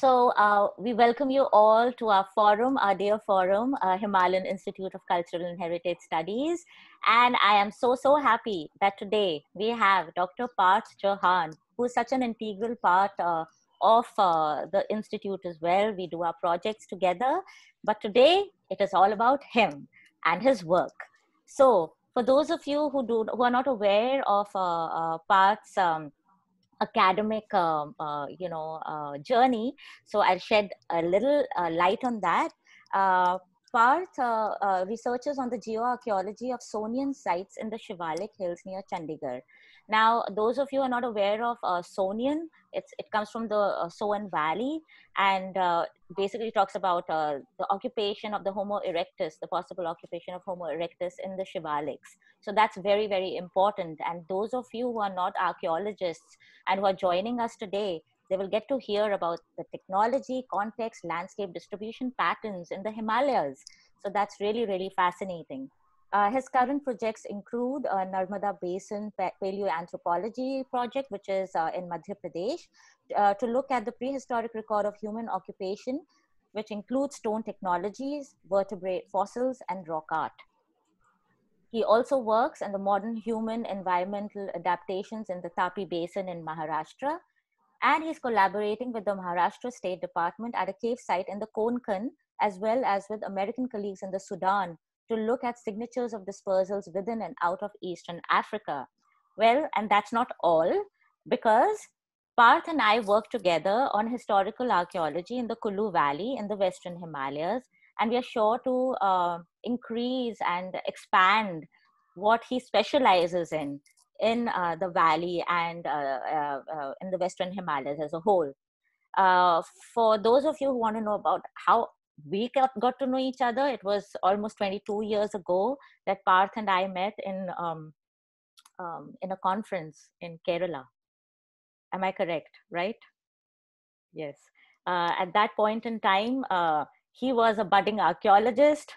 So uh, we welcome you all to our forum, our dear forum, uh, Himalayan Institute of Cultural and Heritage Studies. And I am so, so happy that today we have Dr. Parth Chauhan, who is such an integral part uh, of uh, the Institute as well. We do our projects together. But today it is all about him and his work. So for those of you who, do, who are not aware of uh, uh, Parth's um, academic um, uh, you know uh, journey so i'll shed a little uh, light on that Parth researches on the geoarchaeology of Soanian sites in the Shivalik Hills near Chandigarh. Now, those of you are not aware of uh, Soanian, it's, it comes from the uh, Soan Valley and uh, basically talks about uh, the occupation of the Homo erectus, the possible occupation of Homo erectus in the Shivaliks. So that's very, very important. And those of you who are not archaeologists and who are joining us today, they will get to hear about the technology, context, landscape distribution patterns in the Himalayas. So that's really, really fascinating. Uh, his current projects include a Narmada Basin Paleoanthropology project, which is uh, in Madhya Pradesh, uh, to look at the prehistoric record of human occupation, which includes stone technologies, vertebrate fossils, and rock art. He also works on the modern human environmental adaptations in the Tapi Basin in Maharashtra, and he's collaborating with the Maharashtra State Department at a cave site in the Konkan, as well as with American colleagues in the Sudan to look at signatures of dispersals within and out of Eastern Africa. Well, and that's not all, because Parth and I work together on historical archaeology in the Kulu Valley in the Western Himalayas, and we are sure to uh, increase and expand what he specializes in in uh, the valley and uh, uh, uh, in the Western Himalayas as a whole. Uh, for those of you who want to know about how we got, got to know each other, it was almost 22 years ago that Parth and I met in um, um, in a conference in Kerala. Am I correct? Right? Yes. at that point in time, he was a budding archaeologist.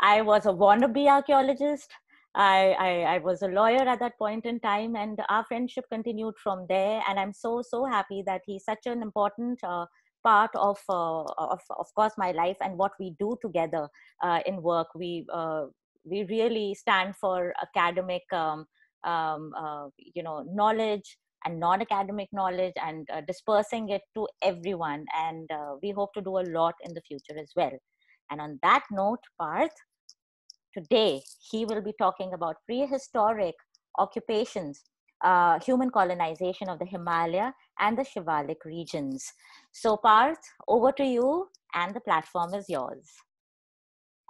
I was a wannabe archaeologist. I, I, I, was a lawyer at that point in time, and our friendship continued from there. And I'm so, so happy that he's such an important uh, part of, uh, of, of course, my life and what we do together uh, in work. We, uh, we really stand for academic, um, um, uh, you know, knowledge and non-academic knowledge and uh, dispersing it to everyone. And we hope to do a lot in the future as well. And on that note, Parth, Today, he will be talking about prehistoric occupations, uh, human colonization of the Himalaya and the Shivalik regions. So Parth, over to you and the platform is yours.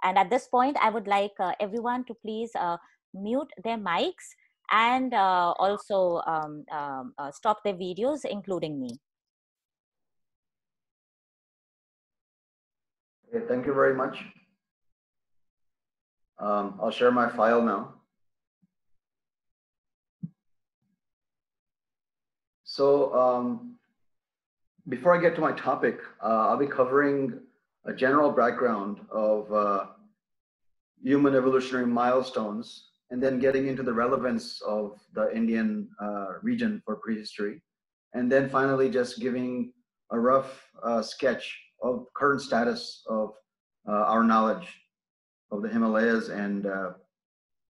And at this point, I would like uh, everyone to please uh, mute their mics and uh, also um, um, uh, stop their videos, including me. Okay, thank you very much. Um, I'll share my file now. So um, before I get to my topic, uh, I'll be covering a general background of uh, human evolutionary milestones and then getting into the relevance of the Indian uh, region for prehistory. And then finally just giving a rough uh, sketch of current status of uh, our knowledge of the Himalayas and uh,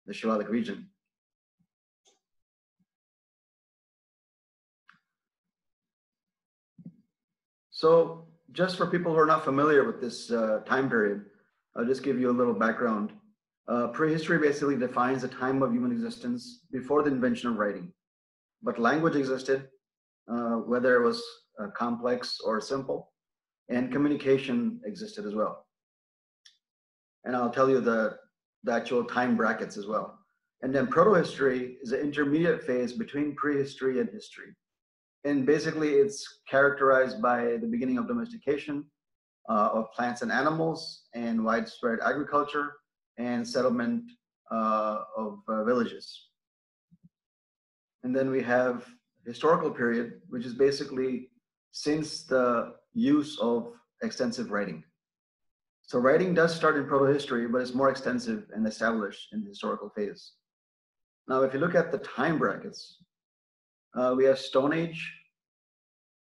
the Shivalik region. So just for people who are not familiar with this uh, time period, I'll just give you a little background. Uh, prehistory basically defines the time of human existence before the invention of writing. But language existed, uh, whether it was uh, complex or simple, and communication existed as well and I'll tell you the, the actual time brackets as well. And then protohistory is an intermediate phase between prehistory and history. And basically it's characterized by the beginning of domestication uh, of plants and animals and widespread agriculture and settlement uh, of uh, villages. And then we have historical period, which is basically since the use of extensive writing. So writing does start in proto-history, but it's more extensive and established in the historical phase. Now, if you look at the time brackets, uh, we have Stone Age,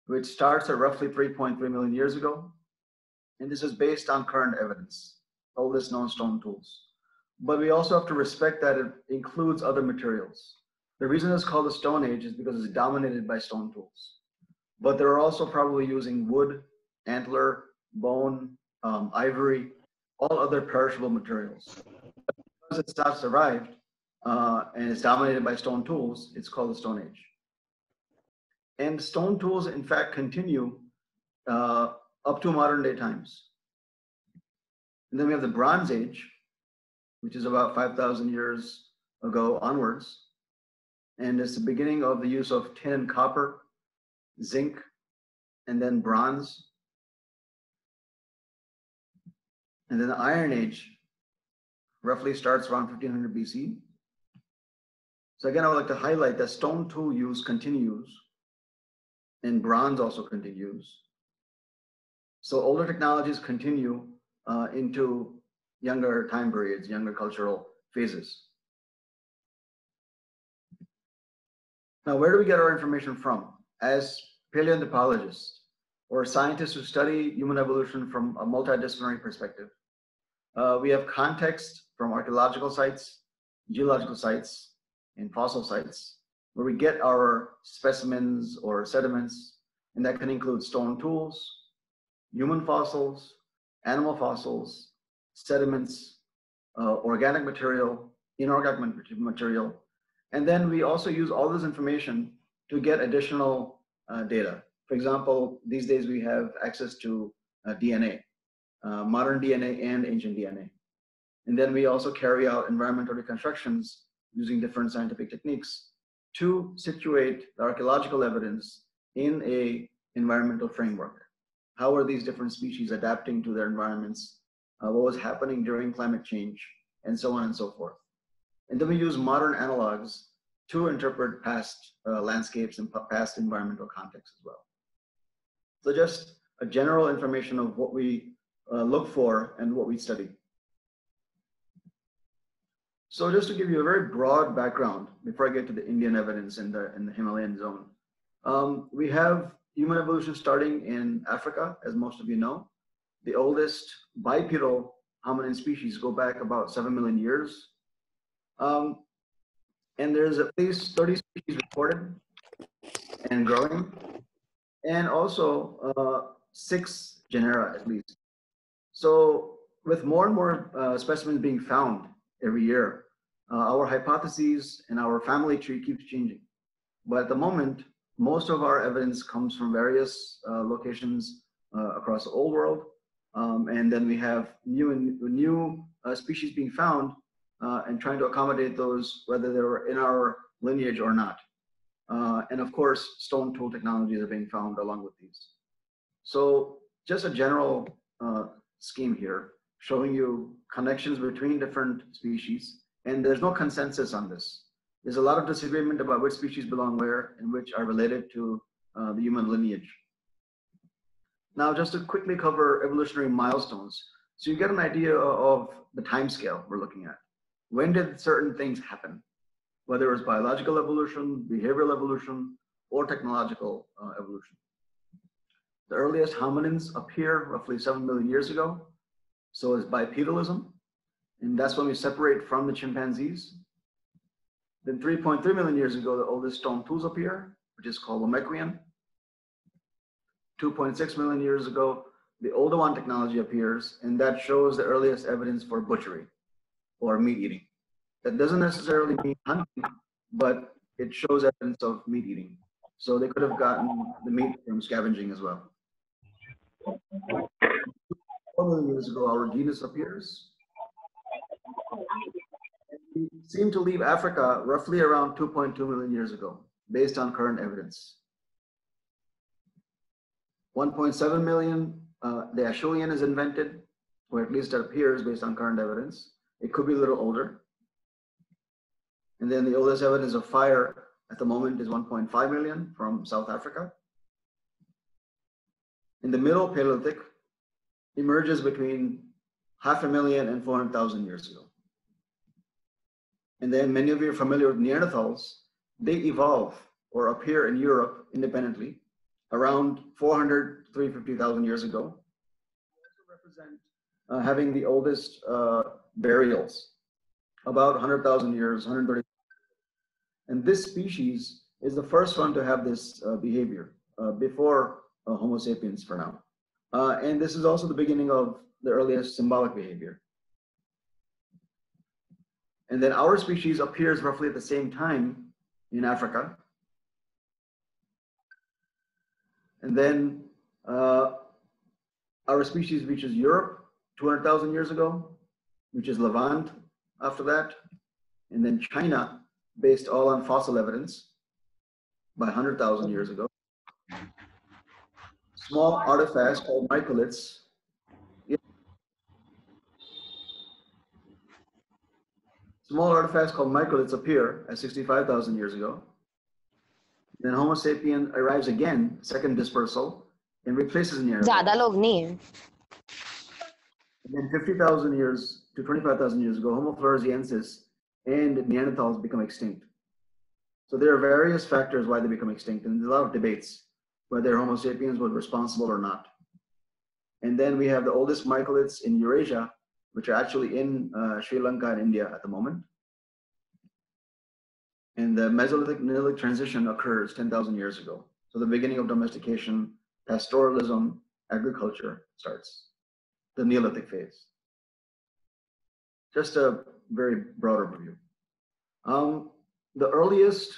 which starts at roughly 3.3 million years ago. And this is based on current evidence, oldest known stone tools. But we also have to respect that it includes other materials. The reason it's called the Stone Age is because it's dominated by stone tools. But they're also probably using wood, antler, bone, um, ivory, all other perishable materials. Because it's not survived uh, and it's dominated by stone tools, it's called the Stone Age. And stone tools, in fact, continue uh, up to modern day times. And then we have the Bronze Age, which is about 5,000 years ago onwards. And it's the beginning of the use of tin and copper, zinc, and then bronze. And then the Iron Age roughly starts around 1500 BC. So again, I would like to highlight that stone tool use continues and bronze also continues. So older technologies continue uh, into younger time periods, younger cultural phases. Now, where do we get our information from? As paleoanthropologists or scientists who study human evolution from a multidisciplinary perspective, uh, we have context from archaeological sites, geological sites, and fossil sites, where we get our specimens or sediments, and that can include stone tools, human fossils, animal fossils, sediments, uh, organic material, inorganic material. And then we also use all this information to get additional uh, data. For example, these days we have access to uh, DNA, uh, modern DNA and ancient DNA. And then we also carry out environmental reconstructions using different scientific techniques to situate the archaeological evidence in a environmental framework. How are these different species adapting to their environments? Uh, what was happening during climate change? And so on and so forth. And then we use modern analogs to interpret past uh, landscapes and past environmental contexts as well. So just a general information of what we uh, look for and what we study. So just to give you a very broad background before I get to the Indian evidence in the, in the Himalayan zone, um, we have human evolution starting in Africa, as most of you know. The oldest bipedal hominin species go back about 7 million years. Um, and there's at least 30 species reported and growing, and also uh, six genera at least. So with more and more uh, specimens being found every year, uh, our hypotheses and our family tree keeps changing. But at the moment, most of our evidence comes from various uh, locations uh, across the old world. Um, and then we have new and new uh, species being found uh, and trying to accommodate those, whether they're in our lineage or not. Uh, and of course, stone tool technologies are being found along with these. So just a general scheme here, showing you connections between different species. And there's no consensus on this. There's a lot of disagreement about which species belong where and which are related to uh, the human lineage. Now, just to quickly cover evolutionary milestones, so you get an idea of the time scale we're looking at. When did certain things happen? Whether it was biological evolution, behavioral evolution, or technological uh, evolution. The earliest hominins appear roughly 7 million years ago. So is bipedalism. And that's when we separate from the chimpanzees. Then 3.3 million years ago, the oldest stone tools appear, which is called Lomekwian. 2.6 million years ago, the Oldowan technology appears, and that shows the earliest evidence for butchery or meat eating. That doesn't necessarily mean hunting, but it shows evidence of meat eating. So they could have gotten the meat from scavenging as well. Four million years ago, our genus appears seem to leave Africa roughly around 2.2 million years ago, based on current evidence. 1.7 million, uh, the Acheulean is invented, or at least it appears based on current evidence. It could be a little older. And then the oldest evidence of fire at the moment is 1.5 million from South Africa. In the middle Paleolithic emerges between half a million and 400,000 years ago. And then many of you are familiar with Neanderthals. They evolve or appear in Europe independently around 400, 350,000 years ago. Represent uh, having the oldest uh, burials, about 100,000 years, 130. And this species is the first one to have this uh, behavior uh, before uh, Homo sapiens for now. Uh, and this is also the beginning of the earliest symbolic behavior. And then our species appears roughly at the same time in Africa. And then uh, our species reaches Europe 200,000 years ago, which is Levant after that. And then China, based all on fossil evidence, by 100,000 years ago. Small artifacts called microliths Small artifacts called microliths appear at 65,000 years ago. Then Homo sapien arrives again, second dispersal, and replaces Neanderthal. ज्यादा लोग नहीं है And then 50,000 years to 25,000 years ago, Homo floresiensis and Neanderthals become extinct. So there are various factors why they become extinct, and there's a lot of debates whether Homo sapiens was responsible or not. And then we have the oldest microliths in Eurasia, which are actually in uh, Sri Lanka and India at the moment. And the Mesolithic Neolithic transition occurs 10,000 years ago. So the beginning of domestication, pastoralism, agriculture starts, the Neolithic phase. Just a very broad overview. Um, the earliest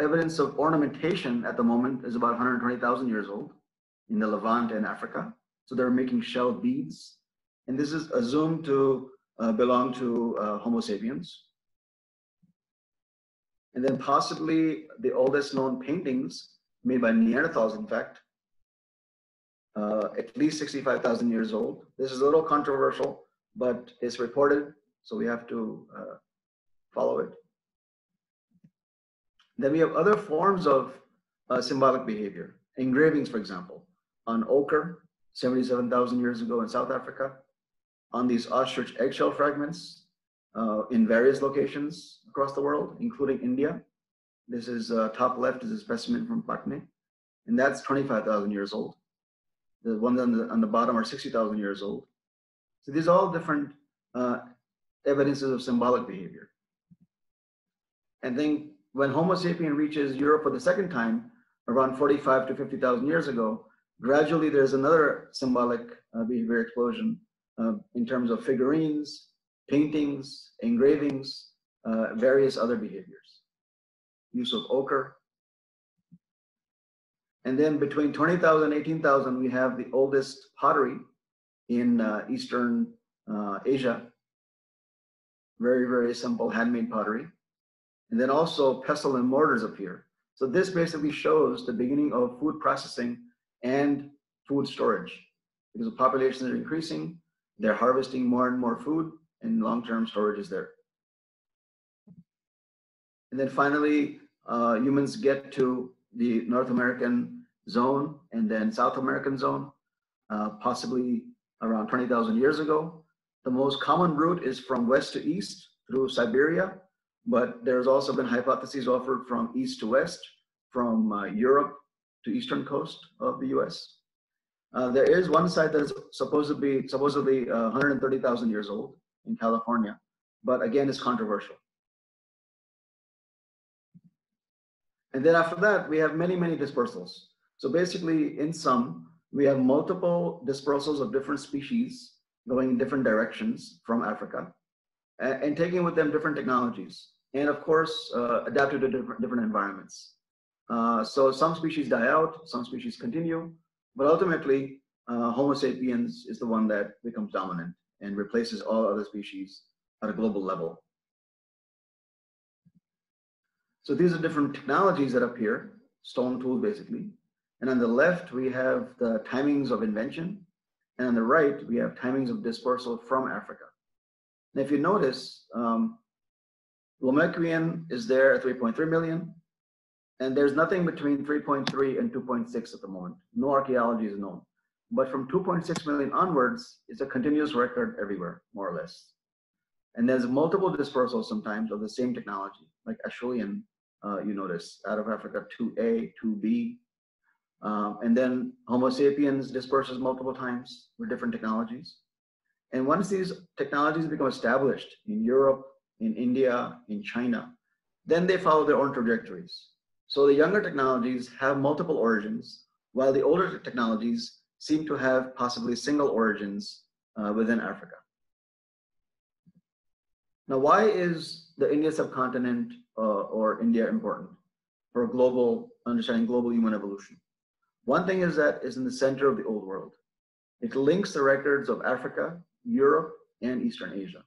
evidence of ornamentation at the moment is about 120,000 years old in the Levant and Africa. So they're making shell beads. And this is assumed to uh, belong to uh, Homo sapiens. And then possibly the oldest known paintings made by Neanderthals, in fact, uh, at least 65,000 years old. This is a little controversial, but it's reported, so we have to uh, follow it. Then we have other forms of uh, symbolic behavior. Engravings, for example, on ochre, 77,000 years ago in South Africa, on these ostrich eggshell fragments uh, in various locations across the world, including India. This is uh, top left is a specimen from Patna, and that's 25,000 years old. The ones on the, on the bottom are 60,000 years old. So these are all different uh, evidences of symbolic behavior. And then when Homo sapien reaches Europe for the second time, around 45 to 50,000 years ago, gradually there's another symbolic uh, behavior explosion uh, in terms of figurines, paintings, engravings, uh, various other behaviors. Use of ochre. And then between 20,000 and 18,000, we have the oldest pottery in uh, Eastern uh, Asia. Very, very simple handmade pottery. And then also pestle and mortars appear. So this basically shows the beginning of food processing and food storage because the populations are increasing, they're harvesting more and more food and long-term storage is there. And then finally, uh, humans get to the North American zone and then South American zone, uh, possibly around 20,000 years ago. The most common route is from west to east through Siberia, but there's also been hypotheses offered from east to west, from uh, Europe to eastern coast of the US. Uh, there is one site that is supposed to be supposedly uh, 130,000 years old in California, but again, it's controversial. And then after that, we have many, many dispersals. So basically, in sum, we have multiple dispersals of different species going in different directions from Africa and, and taking with them different technologies. And of course, uh, adapted to different, different environments. Uh, so some species die out, some species continue, but ultimately, uh, Homo sapiens is the one that becomes dominant and replaces all other species at a global level. So these are different technologies that appear, stone tools basically. And on the left, we have the timings of invention. And on the right, we have timings of dispersal from Africa. And if you notice, um, Lomekwian is there at 3.3 million. And there's nothing between 3.3 and 2.6 at the moment. No archaeology is known. But from 2.6 million onwards, it's a continuous record everywhere, more or less. And there's multiple dispersals sometimes of the same technology, like Acheulean, uh, you notice, out of Africa, 2A, 2B. Um, and then Homo sapiens disperses multiple times with different technologies. And once these technologies become established in Europe, in India, in China, then they follow their own trajectories. So the younger technologies have multiple origins, while the older technologies seem to have possibly single origins uh, within Africa. Now, why is the Indian subcontinent uh, or India important for global understanding global human evolution? One thing is that it's in the center of the old world. It links the records of Africa, Europe, and Eastern Asia.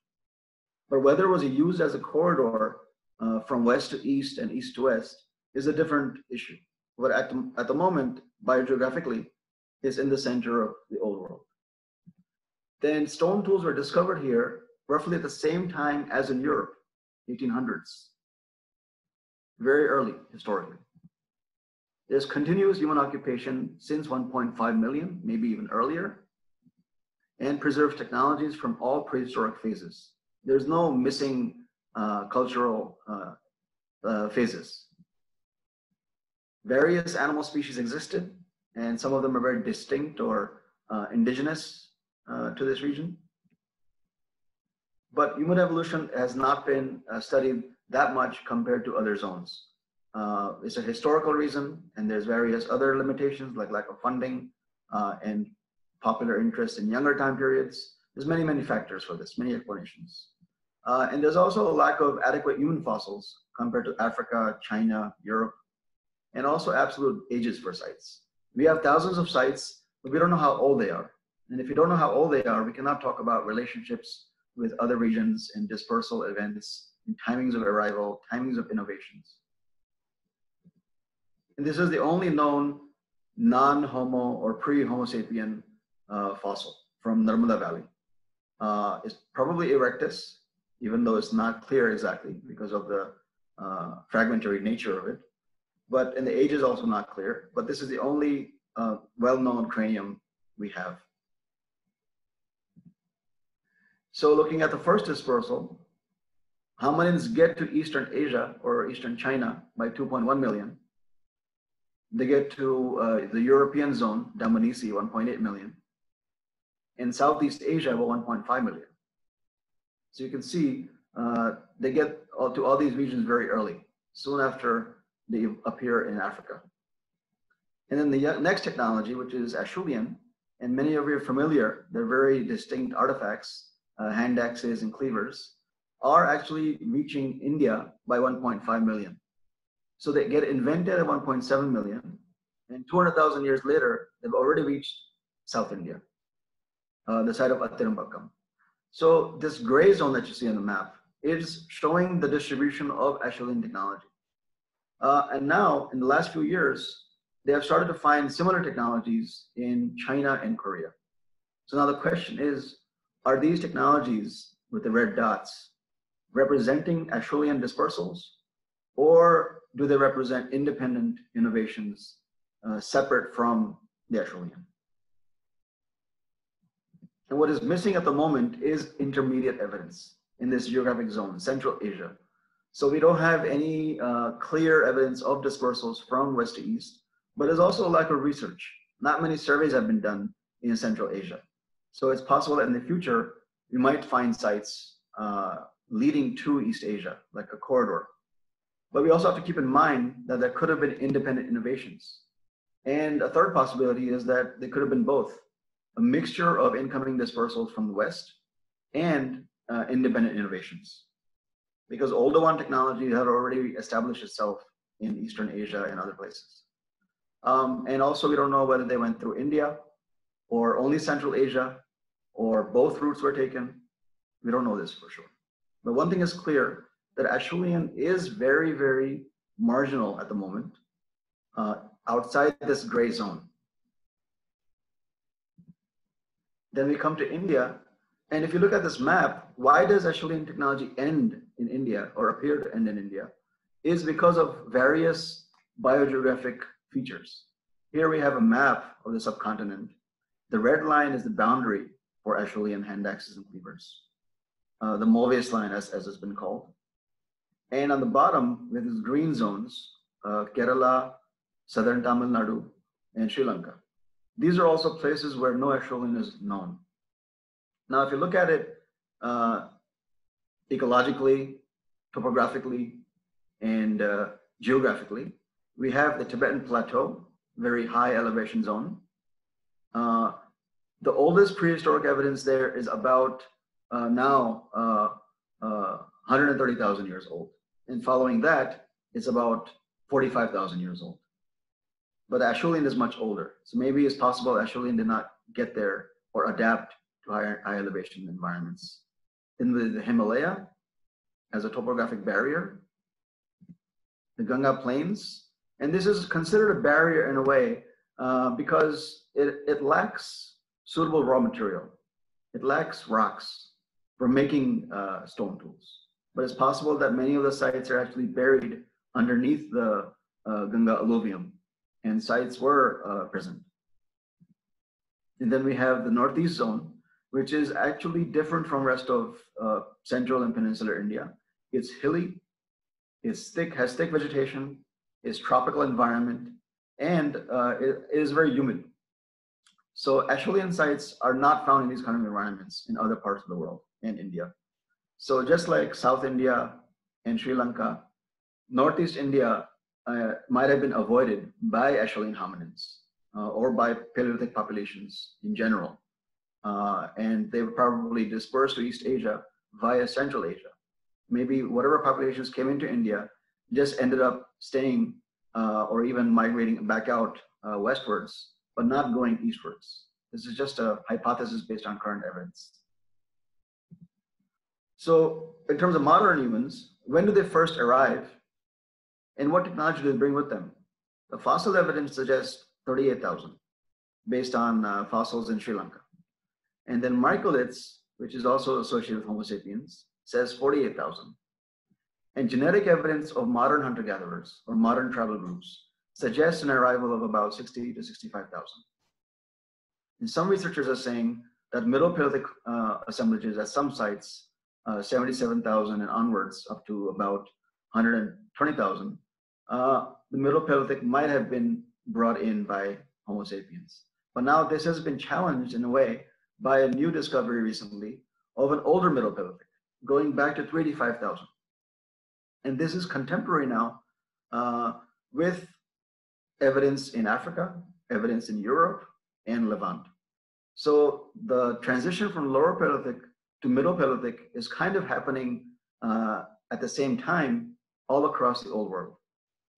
But whether it was used as a corridor uh, from west to east and east to west is a different issue. But at the, at the moment, biogeographically, is in the center of the old world. Then stone tools were discovered here roughly at the same time as in Europe, 1800s. Very early, historically. There's continuous human occupation since 1.5 million, maybe even earlier, and preserves technologies from all prehistoric phases. There's no missing uh, cultural uh, uh, phases. Various animal species existed, and some of them are very distinct or uh, indigenous uh, to this region. But human evolution has not been uh, studied that much compared to other zones. Uh, it's a historical reason, and there's various other limitations like lack of funding uh, and popular interest in younger time periods. There's many, many factors for this, many explanations. Uh, and there's also a lack of adequate human fossils compared to Africa, China, Europe, and also absolute ages for sites. We have thousands of sites, but we don't know how old they are. And if you don't know how old they are, we cannot talk about relationships with other regions and dispersal events and timings of arrival, timings of innovations. And this is the only known non-Homo or pre-Homo sapien uh, fossil from Narmada Valley. Uh, it's probably erectus, even though it's not clear exactly because of the uh, fragmentary nature of it. But and the age is also not clear. But this is the only uh, well-known cranium we have. So looking at the first dispersal, hominins get to Eastern Asia or Eastern China by 2.1 million. They get to uh, the European zone, Dmanisi, 1.8 million. In Southeast Asia, about 1.5 million. So you can see uh, they get all, to all these regions very early, soon after they appear in Africa. And then the next technology, which is Acheulean, and many of you are familiar, they're very distinct artifacts uh, hand axes and cleavers, are actually reaching India by 1.5 million. So they get invented at 1.7 million, and 200,000 years later, they've already reached South India, uh, the site of Attirampakkam. So this gray zone that you see on the map is showing the distribution of Acheulean technology. Uh, and now, in the last few years, they have started to find similar technologies in China and Korea. So now the question is, are these technologies with the red dots representing Acheulean dispersals, or do they represent independent innovations uh, separate from the Acheulean? And what is missing at the moment is intermediate evidence in this geographic zone, Central Asia. So we don't have any uh, clear evidence of dispersals from west to east, but there's also a lack of research. Not many surveys have been done in Central Asia. So it's possible that in the future, we might find sites uh, leading to East Asia, like a corridor. But we also have to keep in mind that there could have been independent innovations. And a third possibility is that they could have been both a mixture of incoming dispersals from the West and uh, independent innovations. Because Oldowan technology had already established itself in Eastern Asia and other places. Um, and also, we don't know whether they went through India or only Central Asia or both routes were taken. We don't know this for sure. But one thing is clear that Acheulean is very, very marginal at the moment uh, outside this gray zone. Then we come to India. And if you look at this map, why does Acheulean technology end in India or appear to end in India? Is because of various biogeographic features. Here we have a map of the subcontinent. The red line is the boundary for Acheulean hand axes and cleavers. Uh, the Movius line, as, as has been called. And on the bottom, with these green zones, uh, Kerala, southern Tamil Nadu, and Sri Lanka. These are also places where no Acheulean is known. Now, if you look at it uh, ecologically, topographically, and uh, geographically, we have the Tibetan Plateau, very high elevation zone. Uh, the oldest prehistoric evidence there is about uh, now 130,000 uh, uh, years old. And following that, it's about 45,000 years old. But Acheulean is much older. So maybe it's possible Acheulean did not get there or adapt high elevation environments. In the, the Himalaya, as a topographic barrier, the Ganga Plains, and this is considered a barrier in a way uh, because it, it lacks suitable raw material. It lacks rocks for making uh, stone tools. But it's possible that many of the sites are actually buried underneath the uh, Ganga alluvium, and sites were uh, present. And then we have the northeast zone, which is actually different from rest of uh, central and peninsular India. It's hilly, it's thick, has thick vegetation, it's tropical environment, and uh, it, it is very humid. So Acheulean sites are not found in these kind of environments in other parts of the world and India. So just like South India and Sri Lanka, Northeast India uh, might have been avoided by Acheulean hominins uh, or by Paleolithic populations in general. Uh, and they were probably dispersed to East Asia via Central Asia. Maybe whatever populations came into India just ended up staying uh, or even migrating back out uh, westwards, but not going eastwards. This is just a hypothesis based on current evidence. So in terms of modern humans, when do they first arrive and what technology do they bring with them? The fossil evidence suggests 38,000 based on uh, fossils in Sri Lanka. And then microliths, which is also associated with Homo sapiens, says 48,000. And genetic evidence of modern hunter-gatherers or modern tribal groups suggests an arrival of about 60 to 65,000. And some researchers are saying that Middle Paleolithic uh, assemblages at some sites, uh, 77,000 and onwards up to about 120,000, uh, the Middle Paleolithic might have been brought in by Homo sapiens. But now this has been challenged in a way by a new discovery recently of an older Middle Paleolithic, going back to 385,000. And this is contemporary now uh, with evidence in Africa, evidence in Europe, and Levant. So the transition from Lower Paleolithic to Middle Paleolithic is kind of happening uh, at the same time all across the old world.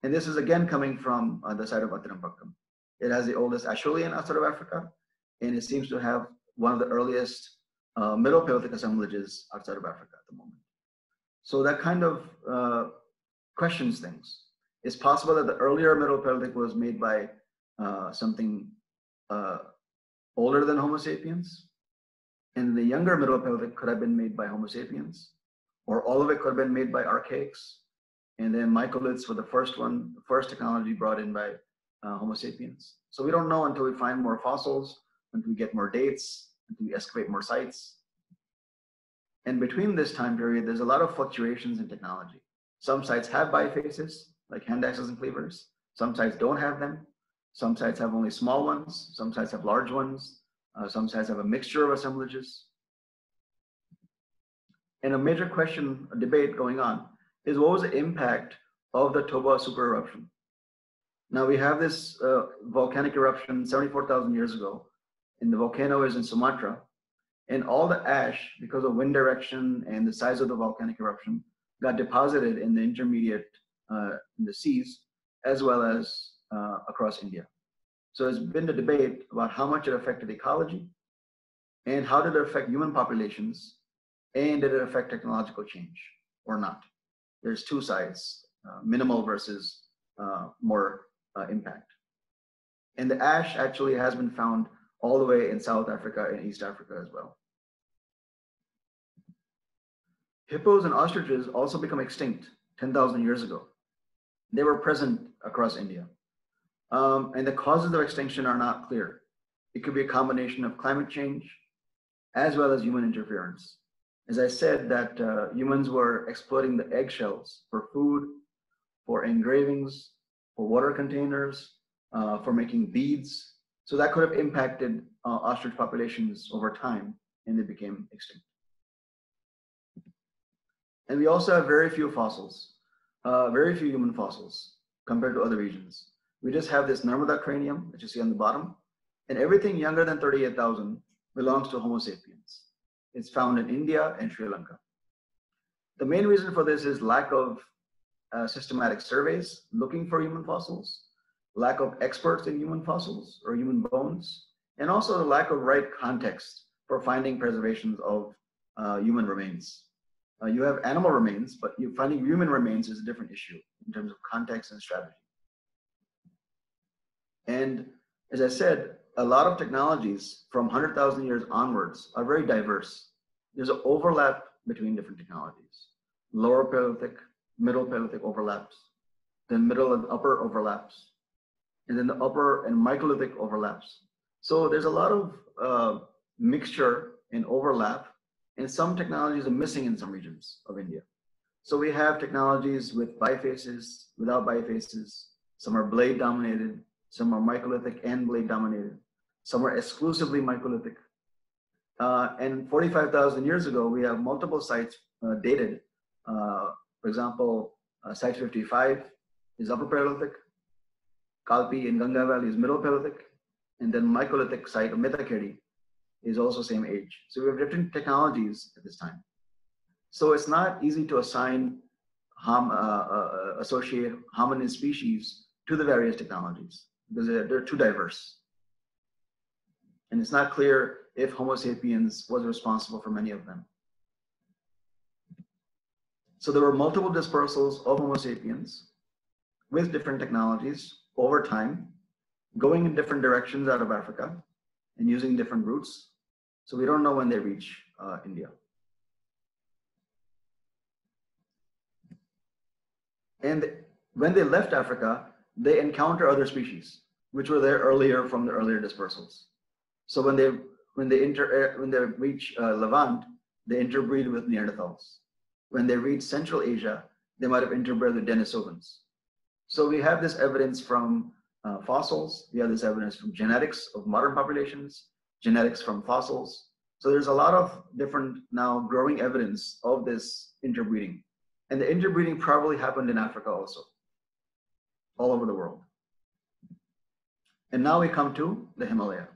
And this is again coming from uh, the side of Attirampakkam. It has the oldest Acheulean outside of Africa, and it seems to have one of the earliest uh, Middle Paleolithic assemblages outside of Africa at the moment. So that kind of uh, questions things. It's possible that the earlier Middle Paleolithic was made by uh, something uh, older than Homo sapiens, and the younger Middle Paleolithic could have been made by Homo sapiens, or all of it could have been made by archaics, and then microliths were the first one, the first technology brought in by uh, Homo sapiens. So we don't know until we find more fossils, until we get more dates, we excavate more sites. And between this time period, there's a lot of fluctuations in technology. Some sites have bifaces, like hand axes and cleavers. Some sites don't have them. Some sites have only small ones. Some sites have large ones. Uh, some sites have a mixture of assemblages. And a major question, a debate going on, is what was the impact of the Toba super eruption? Now we have this uh, volcanic eruption 74,000 years ago, and the volcano is in Sumatra, and all the ash, because of wind direction and the size of the volcanic eruption, got deposited in the intermediate uh, in the seas, as well as uh, across India. So it's been a debate about how much it affected ecology, and how did it affect human populations, and did it affect technological change or not? there's two sides, uh, minimal versus uh, more uh, impact. And the ash actually has been found all the way in South Africa and East Africa as well. Hippos and ostriches also become extinct 10,000 years ago. They were present across India. Um, and the causes of extinction are not clear. It could be a combination of climate change as well as human interference as I said, that uh, humans were exploiting the eggshells for food, for engravings, for water containers, uh, for making beads. So that could have impacted uh, ostrich populations over time and they became extinct. And we also have very few fossils, uh, very few human fossils compared to other regions. We just have this Narmada cranium that you see on the bottom, and everything younger than 38,000 belongs to Homo sapiens. It's found in India and Sri Lanka. The main reason for this is lack of uh, systematic surveys looking for human fossils, lack of experts in human fossils or human bones, and also the lack of right context for finding preservations of uh, human remains. Uh, you have animal remains, but you, finding human remains is a different issue in terms of context and strategy. And as I said, a lot of technologies from 100,000 years onwards are very diverse. There's an overlap between different technologies. Lower Paleolithic, Middle Paleolithic overlaps, then Middle and Upper overlaps, and then the Upper and Microlithic overlaps. So there's a lot of uh, mixture and overlap, and some technologies are missing in some regions of India. So we have technologies with bifaces, without bifaces. Some are blade dominated, some are microlithic and blade dominated. Some are exclusively microlithic. Uh, and 45,000 years ago, we have multiple sites uh, dated. Uh, for example, uh, Site 55 is Upper Paleolithic. Kalpi in Ganga Valley is Middle Paleolithic. And then microlithic site of Mehtakheri is also same age. So we have different technologies at this time. So it's not easy to assign hom, uh, uh, associate hominid species to the various technologies because they're, they're too diverse. And it's not clear if Homo sapiens was responsible for many of them. So there were multiple dispersals of Homo sapiens with different technologies over time, going in different directions out of Africa and using different routes. So we don't know when they reach uh, India. And when they left Africa, they encounter other species, which were there earlier from the earlier dispersals. So when they when they inter when they reach uh, Levant, they interbreed with Neanderthals. When they reach Central Asia, they might have interbred with Denisovans. So we have this evidence from uh, fossils. We have this evidence from genetics of modern populations, genetics from fossils. So there's a lot of different now growing evidence of this interbreeding. And the interbreeding probably happened in Africa also, all over the world. And now we come to the Himalaya.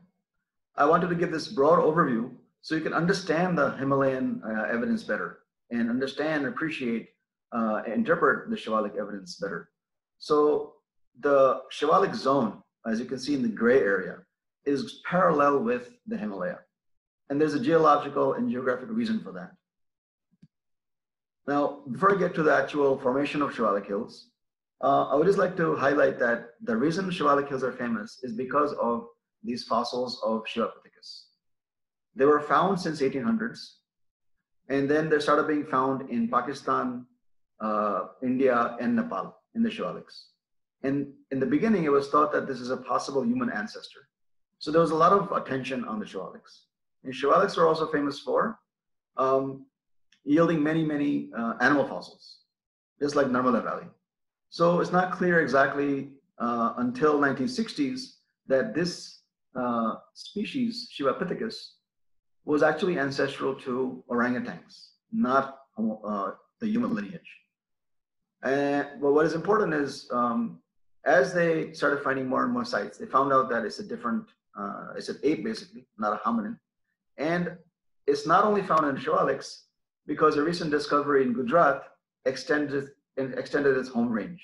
I wanted to give this broad overview so you can understand the Himalayan uh, evidence better and understand, appreciate, uh, interpret the Shivalik evidence better. So the Shivalik zone, as you can see in the gray area, is parallel with the Himalaya. And there's a geological and geographic reason for that. Now, before I get to the actual formation of Shivalik Hills, uh, I would just like to highlight that the reason Shivalik Hills are famous is because of these fossils of Sivapithecus. They were found since 1800s, and then they started being found in Pakistan, uh, India, and Nepal in the Shivaliks. And in the beginning, it was thought that this is a possible human ancestor. So there was a lot of attention on the Shivaliks. And Shivaliks are also famous for um, yielding many, many uh, animal fossils, just like Narmada Valley. So it's not clear exactly uh, until 1960s that this uh, species, Sivapithecus, was actually ancestral to orangutans, not uh, the human lineage. And but what is important is um, as they started finding more and more sites, they found out that it's a different, uh, it's an ape basically, not a hominin. And it's not only found in Shivaliks, because a recent discovery in Gujarat extended, extended its home range.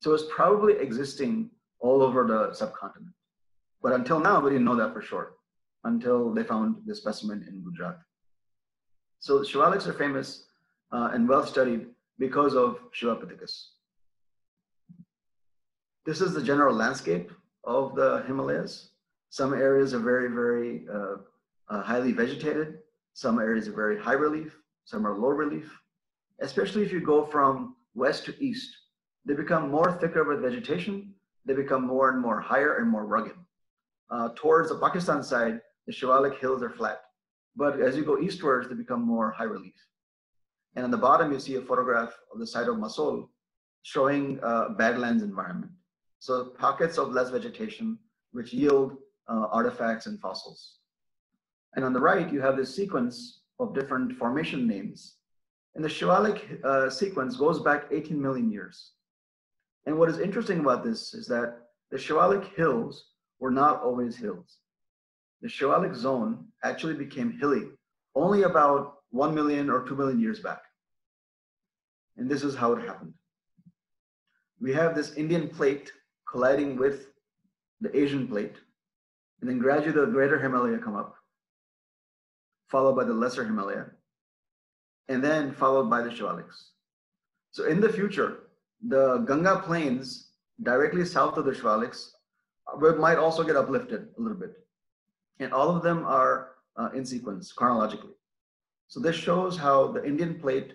So it's probably existing all over the subcontinent. But until now, we didn't know that for sure until they found the specimen in Gujarat. So Shivaliks are famous uh, and well studied because of Sivapithecus. This is the general landscape of the Himalayas. Some areas are very, very uh, uh, highly vegetated. Some areas are very high relief some are low relief. Especially if you go from west to east, they become more thicker with vegetation. They become more and more higher and more rugged. Uh, towards the Pakistan side, the Shivalik hills are flat. But as you go eastwards, they become more high relief. And on the bottom, you see a photograph of the site of Masol showing a Badlands environment. So pockets of less vegetation, which yield uh, artifacts and fossils. And on the right, you have this sequence of different formation names. And the Shivalik uh, sequence goes back 18 million years. And what is interesting about this is that the Shivalik hills were not always hills. The Shivalik zone actually became hilly only about 1 million or 2 million years back. And this is how it happened. We have this Indian plate colliding with the Asian plate, and then gradually the greater Himalaya come up, followed by the lesser Himalaya, and then followed by the Shivaliks. So in the future, the Ganga plains directly south of the Shivaliks might also get uplifted a little bit. And all of them are uh, in sequence chronologically. So this shows how the Indian plate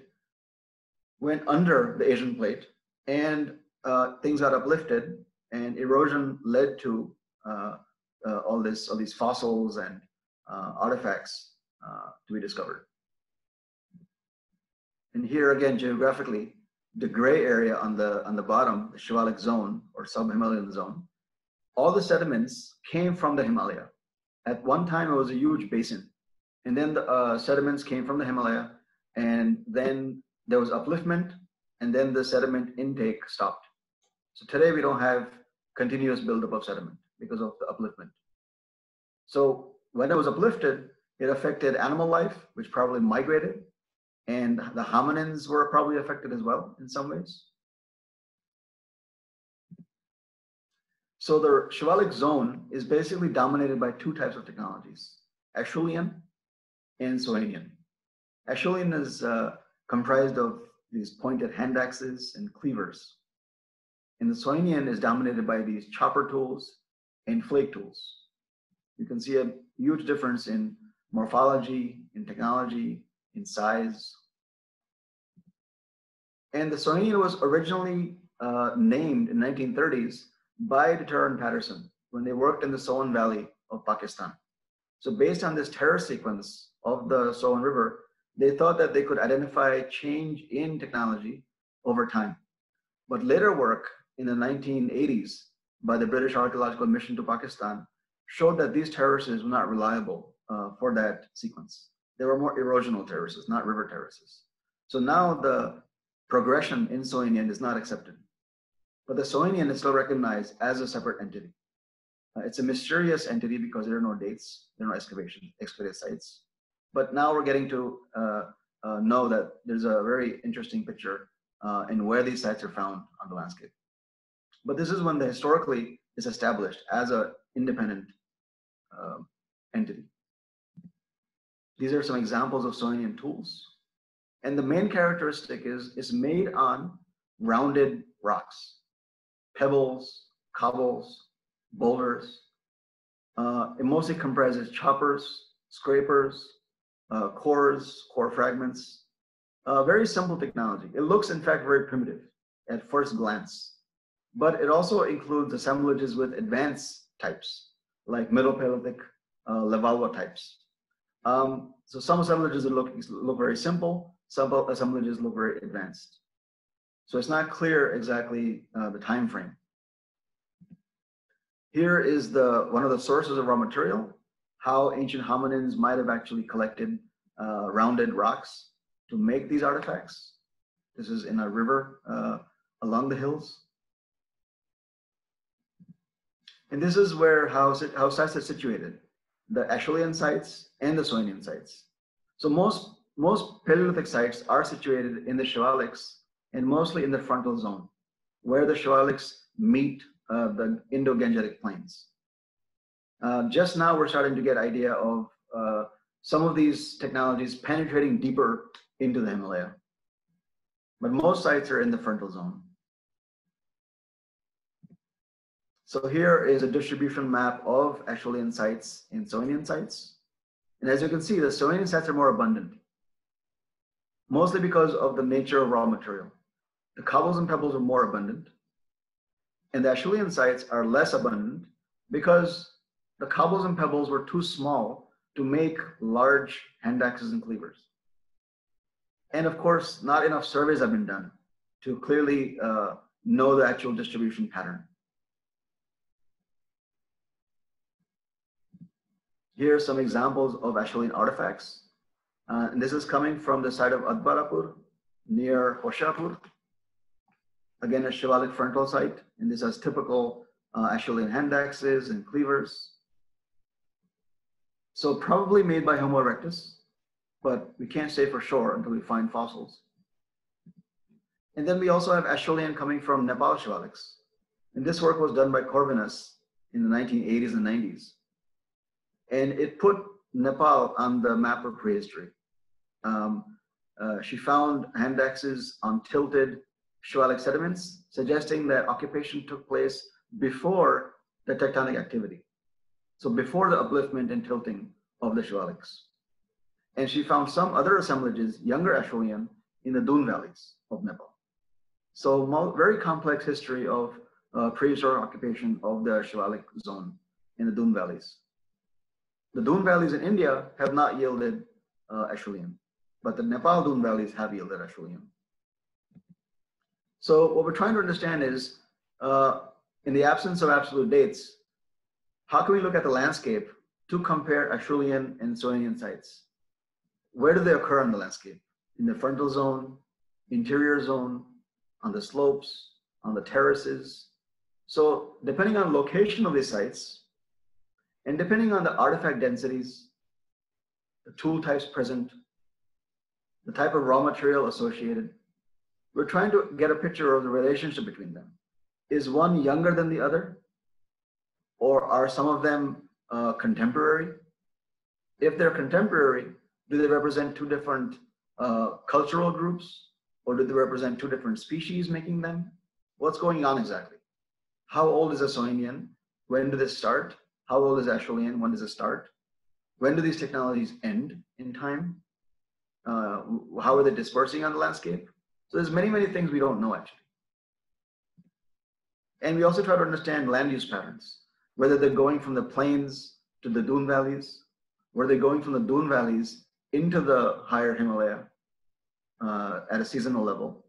went under the Asian plate and uh, things got uplifted and erosion led to uh, uh all this, all these fossils and uh, artifacts uh, to be discovered. And here again, geographically, the gray area on the on the bottom, the Shivalik zone or sub-Himalayan zone, all the sediments came from the Himalaya. At one time, it was a huge basin, and then the uh, sediments came from the Himalaya, and then there was upliftment, and then the sediment intake stopped. So today we don't have continuous buildup of sediment because of the upliftment. So when it was uplifted, it affected animal life, which probably migrated, and the hominins were probably affected as well in some ways. So the Shivalik zone is basically dominated by two types of technologies, Acheulean and Soanian. Acheulean is uh, comprised of these pointed hand axes and cleavers. And the Soanian is dominated by these chopper tools and flake tools. You can see a huge difference in morphology, in technology, in size. And the Soanian was originally uh, named in 1930s by Deter Paterson when they worked in the Soan Valley of Pakistan. So based on this terrace sequence of the Soan River, they thought that they could identify change in technology over time. But later work in the 1980s by the British Archaeological Mission to Pakistan showed that these terraces were not reliable uh, for that sequence. They were more erosional terraces, not river terraces. So now the progression in Soanian is not accepted. But the Soanian is still recognized as a separate entity. Uh, it's a mysterious entity because there are no dates, there are no excavation, excavated sites. But now we're getting to uh, uh, know that there's a very interesting picture uh, in where these sites are found on the landscape. But this is when the historically is established as an independent uh, entity. These are some examples of Soanian tools. And the main characteristic is, is made on rounded rocks pebbles, cobbles, boulders. Uh, it mostly comprises choppers, scrapers, uh, cores, core fragments. Uh, very simple technology. It looks, in fact, very primitive at first glance, but it also includes assemblages with advanced types, like Middle Paleolithic uh, types. Um, so some assemblages look, look very simple, some assemblages look very advanced. So it's not clear exactly uh, the time frame. Here is the one of the sources of raw material, how ancient hominins might have actually collected uh, rounded rocks to make these artifacts. This is in a river uh, along the hills. And this is where how, how sites are situated, the Acheulean sites and the Soanian sites. So most, most Paleolithic sites are situated in the Shivaliks and mostly in the frontal zone, where the Shivaliks meet uh, the Indo-Gangetic plains. Uh, just now we're starting to get idea of uh, some of these technologies penetrating deeper into the Himalaya. But most sites are in the frontal zone. So here is a distribution map of Acheulean sites and Soanian sites. And as you can see, the Soanian sites are more abundant, mostly because of the nature of raw material. The cobbles and pebbles are more abundant, and the Acheulean sites are less abundant because the cobbles and pebbles were too small to make large hand axes and cleavers. And of course, not enough surveys have been done to clearly uh, know the actual distribution pattern. Here are some examples of Acheulean artifacts. Uh, and this is coming from the site of Atbarapur near Hoshiarpur. Again, a Shivalik frontal site, and this has typical uh, hand axes and cleavers. So probably made by Homo erectus, but we can't say for sure until we find fossils. And then we also have Acheulean coming from Nepal Shivaliks. And this work was done by Corvinus in the 1980s and 90s. And it put Nepal on the map of prehistory. Um, uh, she found hand axes on tilted Shivalik sediments, suggesting that occupation took place before the tectonic activity. So before the upliftment and tilting of the Shivaliks. And she found some other assemblages, younger Acheulean, in the Dun valleys of Nepal. So very complex history of uh, prehistoric occupation of the Shivalik zone in the Dun valleys. The Dun valleys in India have not yielded uh, but the Nepal Dun valleys have yielded Acheulean. So what we're trying to understand is, uh, in the absence of absolute dates, how can we look at the landscape to compare Acheulean and Soanian sites? Where do they occur on the landscape? In the frontal zone, interior zone, on the slopes, on the terraces. So depending on location of these sites, and depending on the artifact densities, the tool types present, the type of raw material associated, we're trying to get a picture of the relationship between them. Is one younger than the other? Or are some of them uh, contemporary? If they're contemporary, do they represent two different uh, cultural groups? Or do they represent two different species making them? What's going on exactly? How old is a Soanian? When do they start? How old is Acheulean? When does it start? When do these technologies end in time? Uh, how are they dispersing on the landscape? So there's many, many things we don't know actually. And we also try to understand land use patterns, whether they're going from the plains to the Dun valleys, where they're going from the Dun valleys into the higher Himalaya uh, at a seasonal level.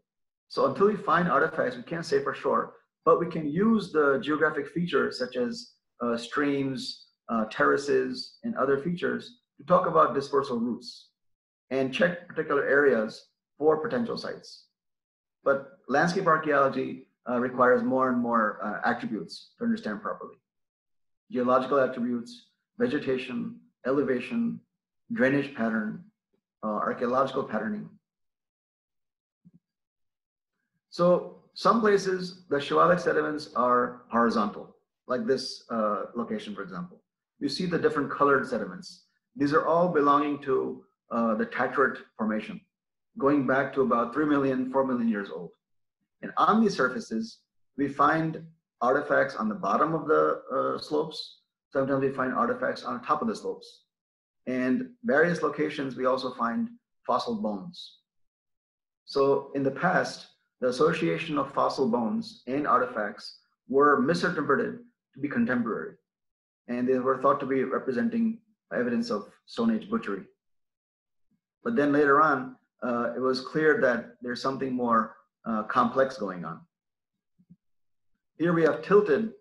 So until we find artifacts, we can't say for sure, but we can use the geographic features such as uh, streams, uh, terraces, and other features to talk about dispersal routes and check particular areas for potential sites. But landscape archaeology uh, requires more and more uh, attributes to understand properly. Geological attributes, vegetation, elevation, drainage pattern, uh, archaeological patterning. So some places, the Shivalik sediments are horizontal, like this uh, location, for example. You see the different colored sediments. These are all belonging to uh, the Tatrot Formation going back to about 3 million, 4 million years old. And on these surfaces, we find artifacts on the bottom of the uh, slopes. Sometimes we find artifacts on top of the slopes. And various locations, we also find fossil bones. So in the past, the association of fossil bones and artifacts were misinterpreted to be contemporary. And they were thought to be representing evidence of Stone Age butchery. But then later on, uh, it was clear that there's something more uh, complex going on. Here we have tilted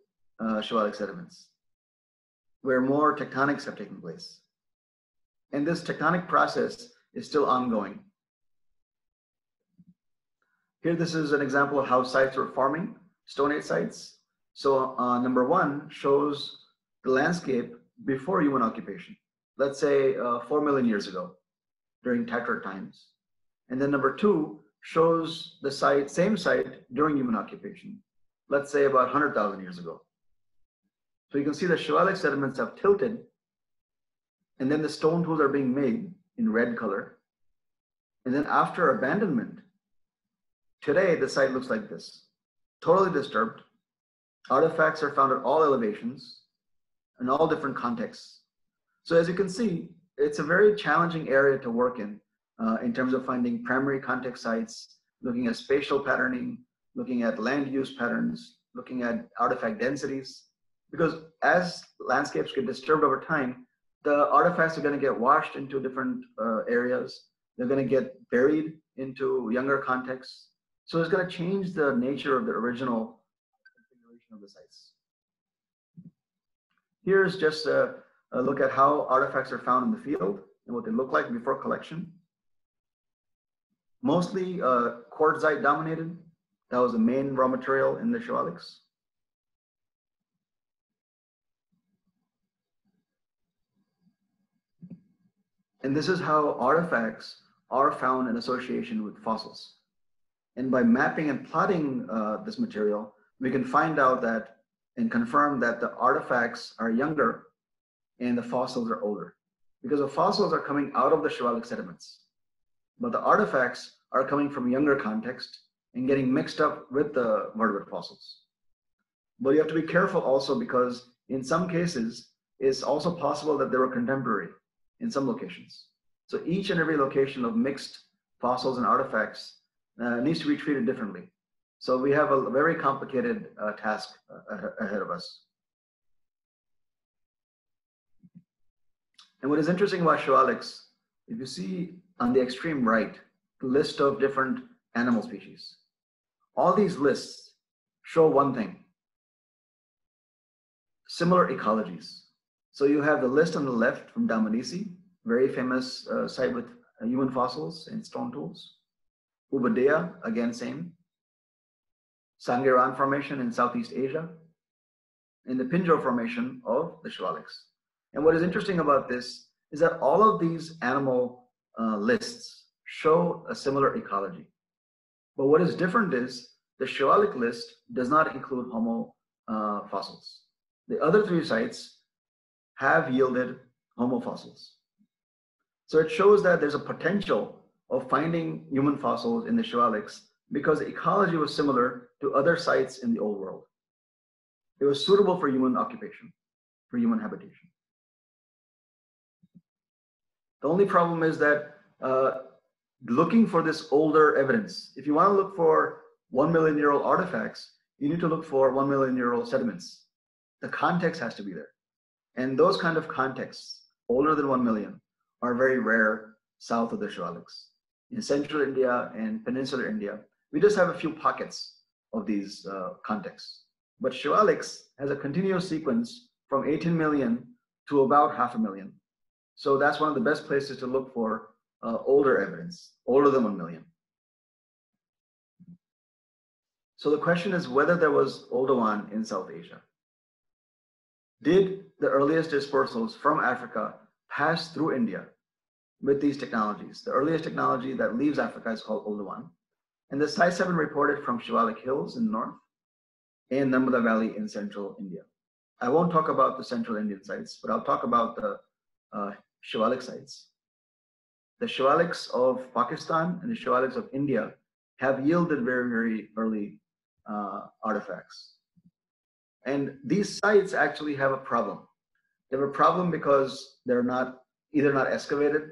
uh, sediments, where more tectonics have taken place. And this tectonic process is still ongoing. Here, this is an example of how sites were forming, Stone Age sites. So uh, number one shows the landscape before human occupation. Let's say uh, 4 million years ago, during Tatrot times. And then number two shows the site, same site during human occupation, let's say about 100,000 years ago. So you can see the Shivalik sediments have tilted, and then the stone tools are being made in red color. And then after abandonment, today the site looks like this, totally disturbed. Artifacts are found at all elevations in all different contexts. So as you can see, it's a very challenging area to work in uh, in terms of finding primary context sites, looking at spatial patterning, looking at land use patterns, looking at artifact densities. Because as landscapes get disturbed over time, the artifacts are going to get washed into different uh, areas. They're going to get buried into younger contexts. So it's going to change the nature of the original configuration of the sites. Here's just a, uh, look at how artifacts are found in the field and what they look like before collection. Mostly uh, quartzite dominated. That was the main raw material in the Shiwaliks. And this is how artifacts are found in association with fossils. And by mapping and plotting uh, this material, we can find out that and confirm that the artifacts are younger and the fossils are older. Because the fossils are coming out of the Shivalik sediments, but the artifacts are coming from younger context and getting mixed up with the vertebrate fossils. But you have to be careful also because in some cases, it's also possible that they were contemporary in some locations. So each and every location of mixed fossils and artifacts uh, needs to be treated differently. So we have a very complicated uh, task uh, ahead of us. And what is interesting about Shivaliks, if you see on the extreme right, the list of different animal species, all these lists show one thing, similar ecologies. So you have the list on the left from Dmanisi, very famous uh, site with uh, human fossils and stone tools. Ubeidiya, again, same. Sangiran Formation in Southeast Asia, in the Pinjor Formation of the Shivaliks. And what is interesting about this is that all of these animal uh, lists show a similar ecology. But what is different is the Shivalik list does not include Homo uh, fossils. The other three sites have yielded homo fossils. So it shows that there's a potential of finding human fossils in the Shivaliks because the ecology was similar to other sites in the old world. It was suitable for human occupation, for human habitation. The only problem is that uh, looking for this older evidence, if you want to look for 1 million year old artifacts, you need to look for 1 million year old sediments. The context has to be there. And those kind of contexts, older than 1 million, are very rare south of the Shivaliks. In central India and peninsular India, we just have a few pockets of these uh, contexts. But Shivaliks has a continuous sequence from 18 million to about half a million. So that's one of the best places to look for uh, older evidence, older than 1 million. So the question is whether there was Oldowan in South Asia. Did the earliest dispersals from Africa pass through India with these technologies? The earliest technology that leaves Africa is called Oldowan. And the sites have been reported from Shivalik Hills in the north and Narmada Valley in central India. I won't talk about the central Indian sites, but I'll talk about the uh, Shivalik sites. The Shivaliks of Pakistan and the Shivaliks of India have yielded very, very early uh, artifacts. And these sites actually have a problem. They have a problem because they're not either not excavated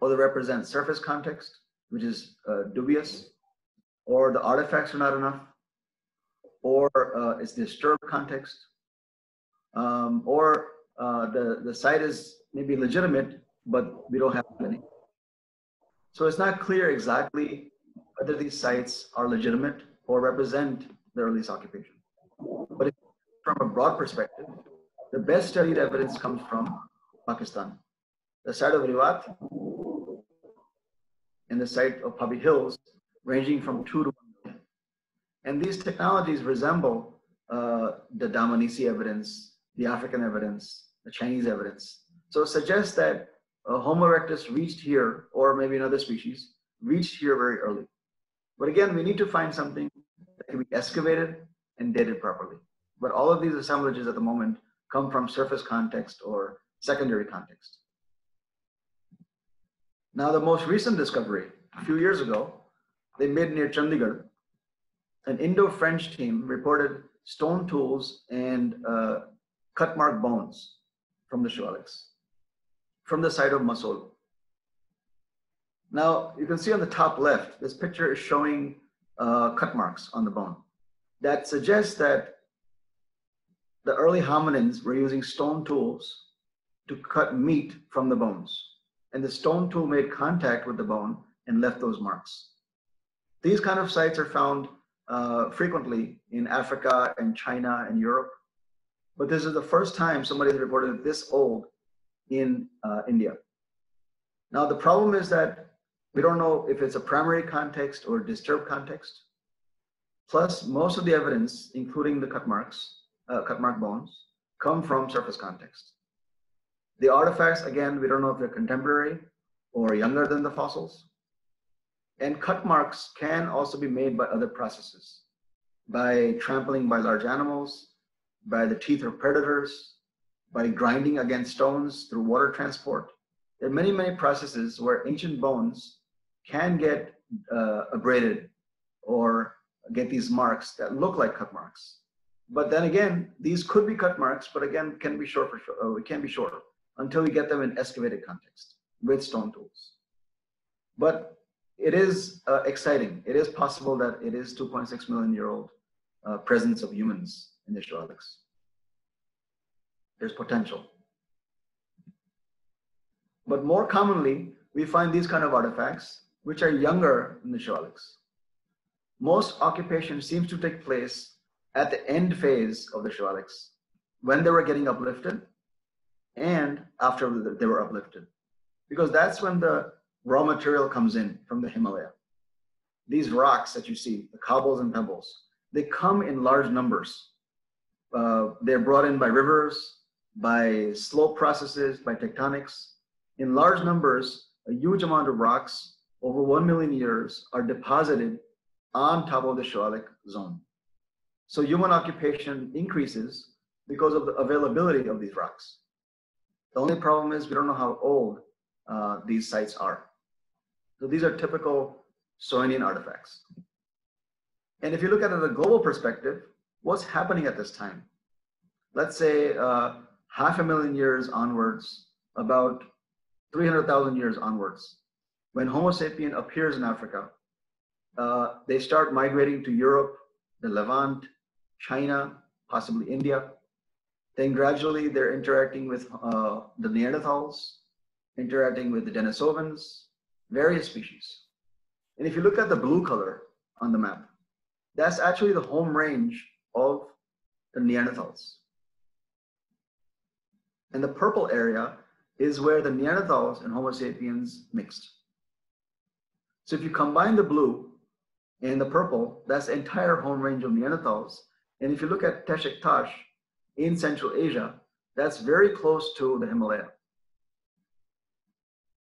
or they represent surface context, which is uh, dubious, or the artifacts are not enough, or uh, it's disturbed context, um, or uh, the, the site is maybe legitimate, but we don't have any. So it's not clear exactly whether these sites are legitimate or represent the earliest occupation. But from a broad perspective, the best studied evidence comes from Pakistan. The site of Riwat and the site of Pabi Hills, ranging from two to one million. And these technologies resemble uh, the Dmanisi evidence, the African evidence, the Chinese evidence. So it suggests that uh, Homo erectus reached here, or maybe another species, reached here very early. But again, we need to find something that can be excavated and dated properly. But all of these assemblages at the moment come from surface context or secondary context. Now, the most recent discovery, a few years ago, they made near Chandigarh, an Indo-French team reported stone tools and uh, cut mark bones from the Shivaliks, from the side of Masol. Now, you can see on the top left, this picture is showing uh, cut marks on the bone that suggests that the early hominins were using stone tools to cut meat from the bones. And the stone tool made contact with the bone and left those marks. These kind of sites are found uh, frequently in Africa and China and Europe. but this is the first time somebody has reported this old in uh, India. Now, the problem is that we don't know if it's a primary context or disturbed context. Plus, most of the evidence, including the cut marks, uh, cut mark bones, come from surface context. The artifacts, again, we don't know if they're contemporary or younger than the fossils. And cut marks can also be made by other processes, by trampling by large animals, by the teeth of predators, by grinding against stones through water transport. There are many, many processes where ancient bones can get uh, abraded or get these marks that look like cut marks. But then again, these could be cut marks, but again, can be short for sure. Uh, it can be short until we get them in excavated context with stone tools. But it is uh, exciting. It is possible that it is 2.6 million year old uh, presence of humans in the Shivaliks. There's potential. But more commonly, we find these kind of artifacts which are younger than the Shivaliks. Most occupation seems to take place at the end phase of the Shivaliks when they were getting uplifted and after they were uplifted. Because that's when the raw material comes in from the Himalaya. These rocks that you see, the cobbles and pebbles, they come in large numbers. Uh, they're brought in by rivers, by slow processes, by tectonics. In large numbers, a huge amount of rocks over 1 million years are deposited on top of the Shivalik zone. So human occupation increases because of the availability of these rocks. The only problem is we don't know how old uh, these sites are. So these are typical Soanian artifacts. And if you look at it at a global perspective, what's happening at this time? Let's say uh, half a million years onwards, about 300,000 years onwards, when Homo sapien appears in Africa, uh, they start migrating to Europe, the Levant, China, possibly India. Then gradually they're interacting with uh, the Neanderthals, interacting with the Denisovans, various species. And if you look at the blue color on the map, that's actually the home range of the Neanderthals. And the purple area is where the Neanderthals and Homo sapiens mixed. So if you combine the blue and the purple, that's the entire home range of Neanderthals. And if you look at Teshik Tash, in Central Asia, that's very close to the Himalaya.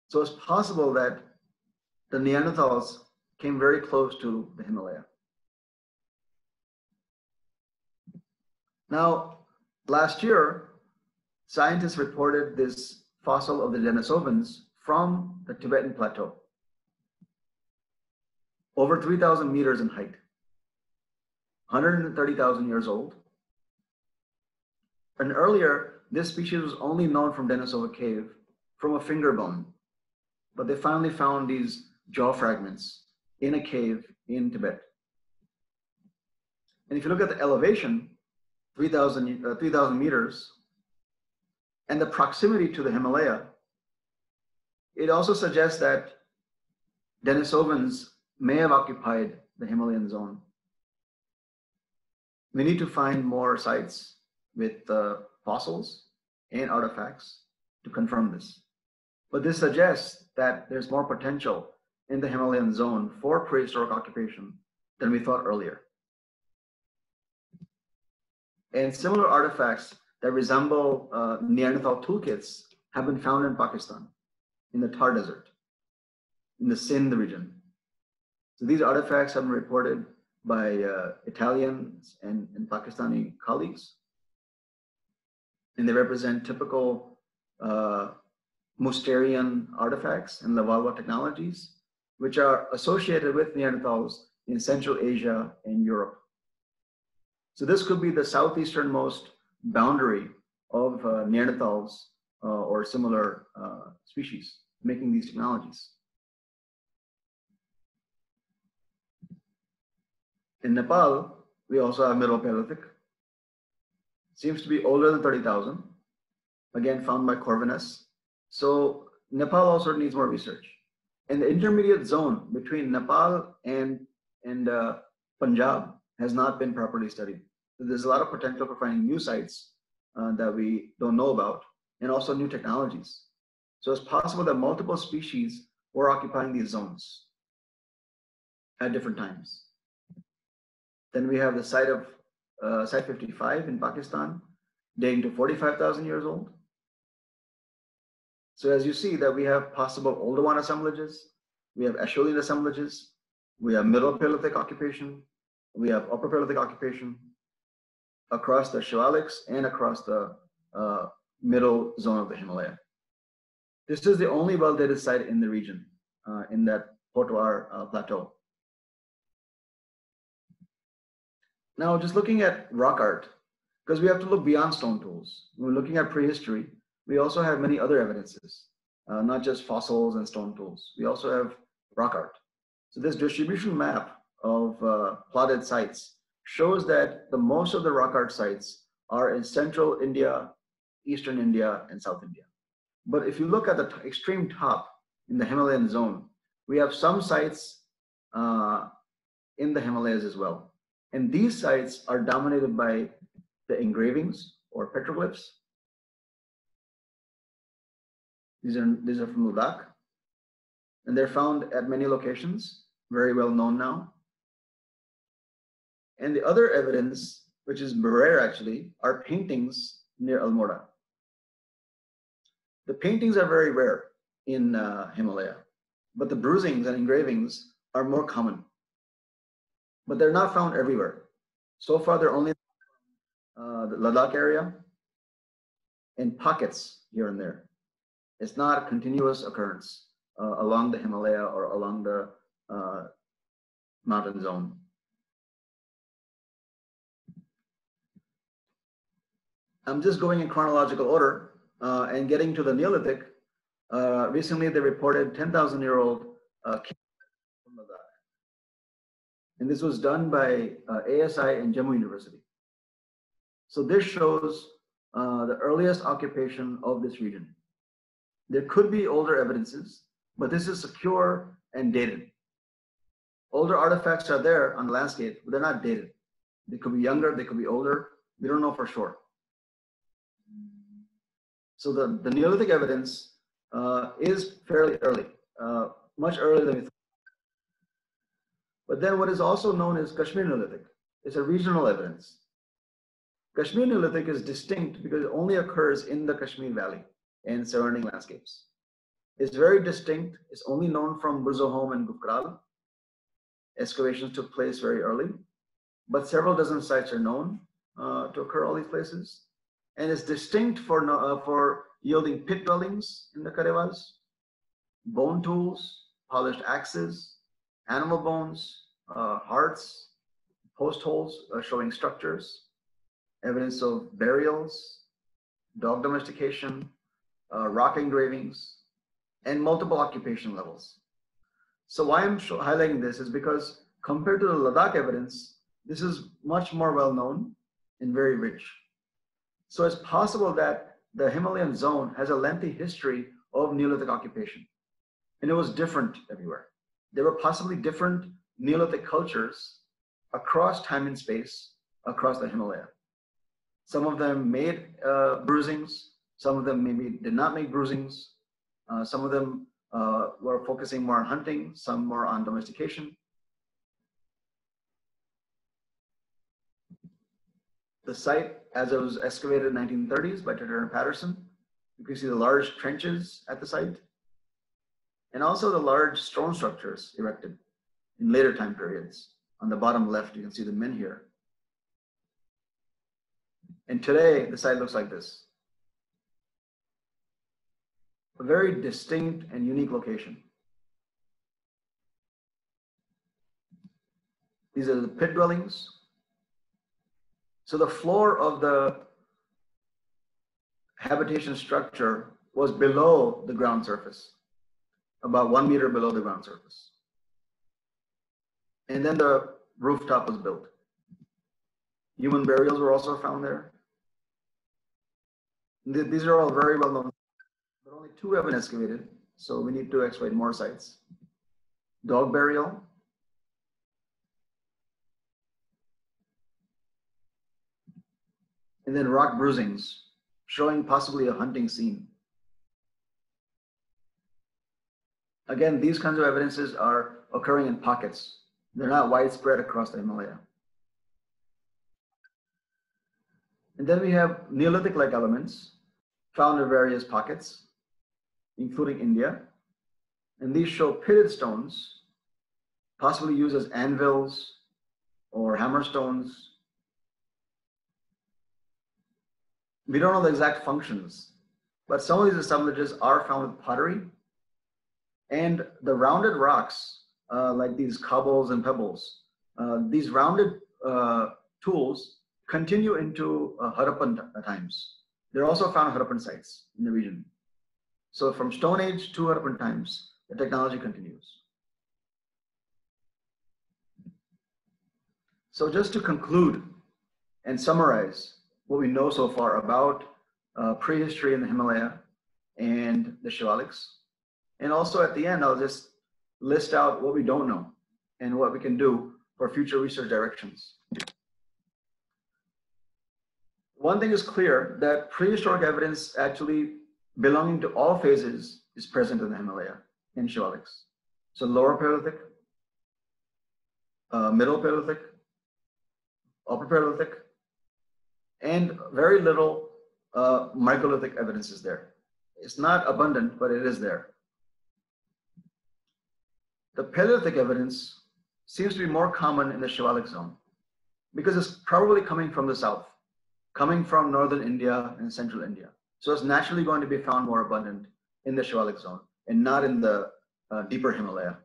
So it's possible that the Neanderthals came very close to the Himalaya. Now, last year, scientists reported this fossil of the Denisovans from the Tibetan Plateau, over 3,000 meters in height, 130,000 years old, and earlier, this species was only known from Denisova cave from a finger bone. But they finally found these jaw fragments in a cave in Tibet. And if you look at the elevation, 3,000 uh, 3, meters, and the proximity to the Himalaya, it also suggests that Denisovans may have occupied the Himalayan zone. We need to find more sites with uh, fossils and artifacts to confirm this. But this suggests that there's more potential in the Himalayan zone for prehistoric occupation than we thought earlier. And similar artifacts that resemble uh, Neanderthal toolkits have been found in Pakistan, in the Thar Desert, in the Sindh region. So these artifacts have been reported by uh, Italians and, and Pakistani colleagues and they represent typical uh, Mousterian artifacts and Levallois technologies, which are associated with Neanderthals in Central Asia and Europe. So this could be the southeasternmost boundary of uh, Neanderthals uh, or similar uh, species making these technologies. In Nepal, we also have Middle Paleolithic, seems to be older than 30,000, again found by Corvinus. So Nepal also needs more research. And the intermediate zone between Nepal and, and uh, Punjab has not been properly studied. There's a lot of potential for finding new sites uh, that we don't know about, and also new technologies. So it's possible that multiple species were occupying these zones at different times. Then we have the site of uh, Site 55 in Pakistan, dating to 45,000 years old. So as you see that we have possible Oldowan assemblages, we have Acheulean assemblages, we have Middle Paleolithic occupation, we have Upper Paleolithic occupation across the Shivaliks and across the uh, middle zone of the Himalaya. This is the only well-dated site in the region, uh, in that Potwar uh, plateau. Now, just looking at rock art, because we have to look beyond stone tools. When we're looking at prehistory, we also have many other evidences, uh, not just fossils and stone tools. We also have rock art. So this distribution map of uh, plotted sites shows that the most of the rock art sites are in central India, eastern India, and South India. But if you look at the extreme top in the Himalayan zone, we have some sites uh, in the Himalayas as well. And these sites are dominated by the engravings or petroglyphs. These are, these are from Ladakh. And they're found at many locations, very well known now. And the other evidence, which is rare actually, are paintings near Almora. The paintings are very rare in uh, Himalaya, but the bruisings and engravings are more common but they're not found everywhere. So far, they're only uh, the Ladakh area in pockets here and there. It's not a continuous occurrence uh, along the Himalaya or along the uh, mountain zone. I'm just going in chronological order uh, and getting to the Neolithic. Uh, recently, they reported 10,000 year old uh, and this was done by uh, ASI and Jammu University. So this shows uh, the earliest occupation of this region. There could be older evidences, but this is secure and dated. Older artifacts are there on the landscape, but they're not dated. They could be younger, they could be older. We don't know for sure. So the, the Neolithic evidence uh, is fairly early, uh, much earlier than we thought. But then what is also known as Kashmir Neolithic. It's a regional evidence. Kashmir Neolithic is distinct because it only occurs in the Kashmir Valley and surrounding landscapes. It's very distinct. It's only known from Burzahom and Gufkral. Excavations took place very early, but several dozen sites are known uh, to occur all these places. And it's distinct for, uh, for yielding pit dwellings in the Karewas, bone tools, polished axes, animal bones, uh, hearts, post holes uh, showing structures, evidence of burials, dog domestication, uh, rock engravings, and multiple occupation levels. So why I'm highlighting this is because compared to the Ladakh evidence, this is much more well known and very rich. So it's possible that the Himalayan zone has a lengthy history of Neolithic occupation, and it was different everywhere. There were possibly different Neolithic cultures across time and space across the Himalaya. Some of them made uh, bruisings, some of them maybe did not make bruisings, uh, some of them uh, were focusing more on hunting, some more on domestication. The site, as it was excavated in 1930s by De Terra and Paterson, you can see the large trenches at the site and also the large stone structures erected in later time periods. On the bottom left, you can see the men here. And today, the site looks like this. A very distinct and unique location. These are the pit dwellings. So the floor of the habitation structure was below the ground surface about one meter below the ground surface. And then the rooftop was built. Human burials were also found there. These are all very well known, but only two have been excavated. So we need to excavate more sites. Dog burial. And then rock bruisings, showing possibly a hunting scene. Again, these kinds of evidences are occurring in pockets. They're not widespread across the Himalaya. And then we have Neolithic-like elements found in various pockets, including India. And these show pitted stones, possibly used as anvils or hammer stones. We don't know the exact functions, but some of these assemblages are found with pottery and the rounded rocks, uh, like these cobbles and pebbles, uh, these rounded uh, tools continue into uh, Harappan times. They're also found Harappan sites in the region. So from Stone Age to Harappan times, the technology continues. So just to conclude and summarize what we know so far about uh, prehistory in the Himalaya and the Shivaliks, and also at the end, I'll just list out what we don't know and what we can do for future research directions. One thing is clear that prehistoric evidence actually belonging to all phases is present in the Himalaya in Shivaliks. So lower Paleolithic, uh, middle Paleolithic, upper Paleolithic, and very little uh, microlithic evidence is there. It's not abundant, but it is there. The Paleolithic evidence seems to be more common in the Shivalik zone because it's probably coming from the south, coming from northern India and central India. So it's naturally going to be found more abundant in the Shivalik zone and not in the uh, deeper Himalaya.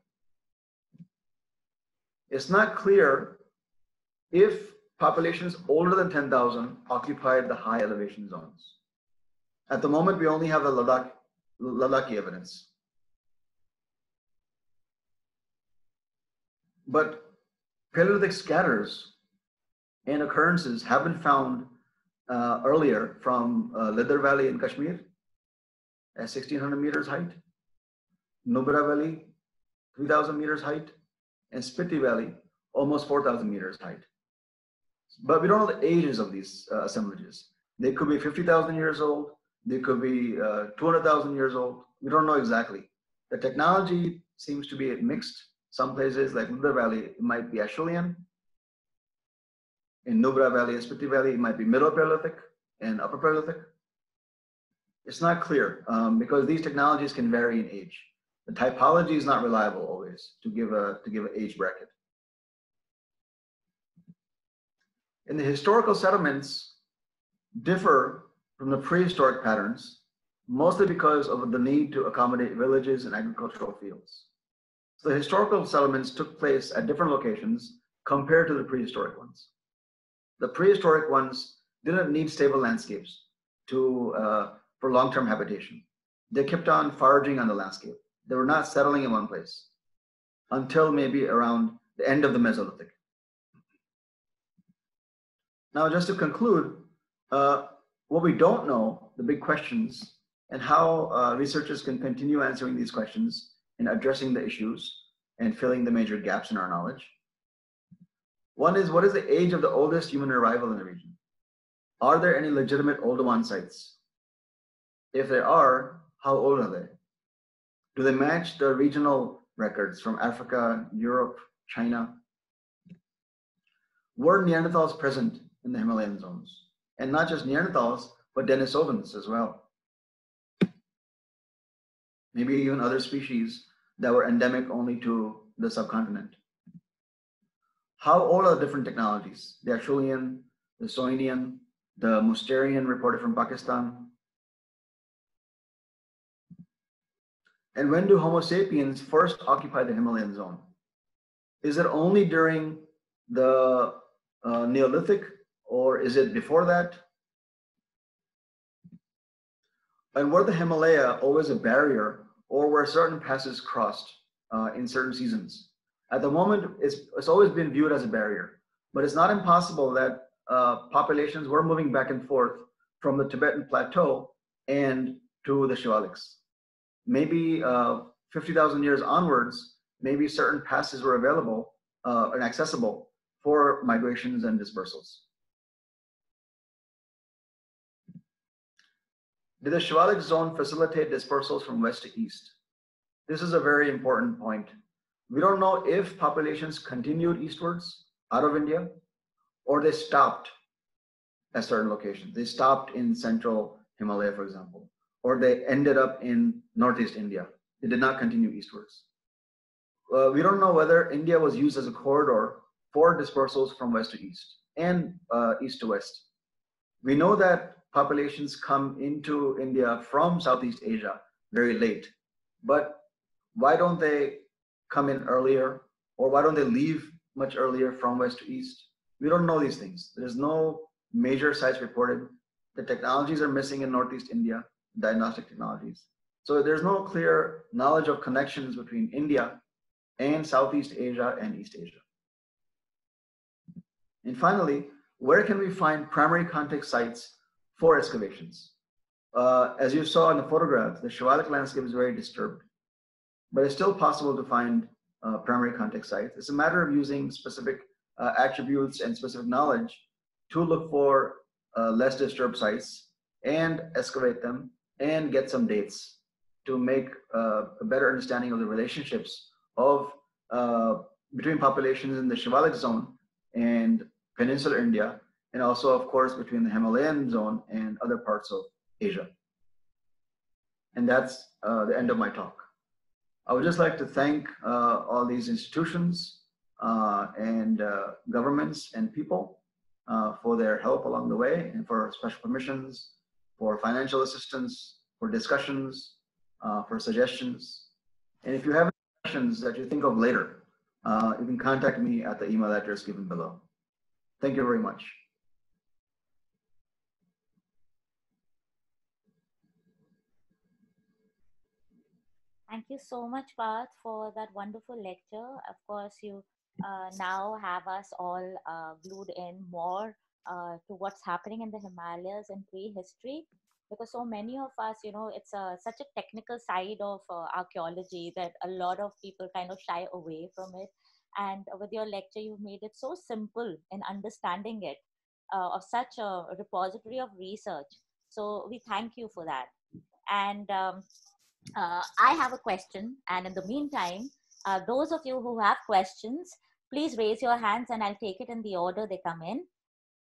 It's not clear if populations older than 10,000 occupied the high elevation zones. At the moment, we only have the Ladakh, Ladakhi evidence. But Paleolithic scatters and occurrences have been found uh, earlier from uh, Valley in Kashmir at 1600 meters height, Nubra Valley, 3000 meters height, and Spiti Valley, almost 4000 meters height. But we don't know the ages of these uh, assemblages. They could be 50,000 years old, they could be uh, 200,000 years old. We don't know exactly. The technology seems to be mixed some places like Nubra Valley, it might be Acheulean. In Nubra Valley, Spiti Valley, it might be Middle Paleolithic and Upper Paleolithic. It's not clear um, because these technologies can vary in age. The typology is not reliable always to give a to give an age bracket. And the historical settlements differ from the prehistoric patterns, mostly because of the need to accommodate villages and agricultural fields. So the historical settlements took place at different locations compared to the prehistoric ones. The prehistoric ones didn't need stable landscapes to uh, for long-term habitation. They kept on foraging on the landscape. They were not settling in one place until maybe around the end of the Mesolithic. Now, just to conclude, uh, what we don't know, the big questions, and how uh, researchers can continue answering these questions and addressing the issues and filling the major gaps in our knowledge. One is what is the age of the oldest human arrival in the region? Are there any legitimate Oldowan sites? If there are, how old are they? Do they match the regional records from Africa, Europe, China? Were Neanderthals present in the Himalayan zones? And not just Neanderthals, but Denisovans as well maybe even other species that were endemic only to the subcontinent. How old are the different technologies? The Acheulean, the Soanian, the Mousterian reported from Pakistan. And when do Homo sapiens first occupy the Himalayan zone? Is it only during the uh, Neolithic or is it before that? And were the Himalaya always a barrier or were certain passes crossed uh, in certain seasons? At the moment, it's, it's always been viewed as a barrier, but it's not impossible that uh, populations were moving back and forth from the Tibetan plateau and to the Shivaliks. Maybe uh, 50,000 years onwards, maybe certain passes were available uh, and accessible for migrations and dispersals. Did the Shivalik zone facilitate dispersals from west to east? This is a very important point. We don't know if populations continued eastwards out of India or they stopped at certain locations. They stopped in central Himalaya, for example, or they ended up in northeast India. They did not continue eastwards. Uh, we don't know whether India was used as a corridor for dispersals from west to east and uh, east to west. We know that populations come into India from Southeast Asia very late, but why don't they come in earlier or why don't they leave much earlier from west to east? We don't know these things. There's no major sites reported. The technologies are missing in Northeast India, diagnostic technologies. So there's no clear knowledge of connections between India and Southeast Asia and East Asia. And finally, where can we find primary contact sites for excavations? Uh, as you saw in the photograph, the Shivalik landscape is very disturbed, but it's still possible to find uh, primary contact sites. It's a matter of using specific uh, attributes and specific knowledge to look for uh, less disturbed sites and excavate them and get some dates to make uh, a better understanding of the relationships of uh, between populations in the Shivalik zone and peninsular India, and also, of course, between the Himalayan zone and other parts of Asia. And that's uh, the end of my talk. I would just like to thank uh, all these institutions uh, and uh, governments and people uh, for their help along the way and for special permissions, for financial assistance, for discussions, uh, for suggestions. And if you have any questions that you think of later, you can contact me at the email address given below. Thank you very much. Thank you so much, Parth, for that wonderful lecture. Of course, you uh, now have us all uh, glued in more uh, to what's happening in the Himalayas in prehistory because so many of us you know it's a, such a technical side of uh, archaeology that a lot of people kind of shy away from it. And with your lecture you've made it so simple in understanding it uh, of such a repository of research. So we thank you for that. And um, uh, i have a question and in the meantime uh, those of you who have questions please raise your hands and i'll take it in the order they come in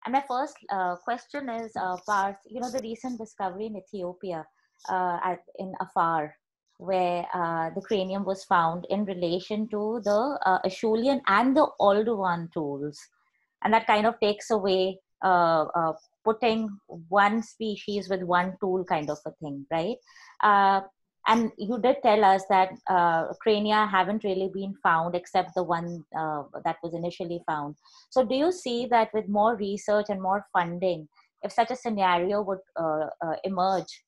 and my first uh, question is uh, Parth, you know, the recent discovery in Ethiopia, uh, at, in Afar, where uh, the cranium was found in relation to the uh, Acheulean and the Oldowan tools. And that kind of takes away uh, putting one species with one tool kind of a thing, right? And you did tell us that uh, crania haven't really been found except the one uh, that was initially found. So do you see that with more research and more funding if such a scenario would uh, uh emerge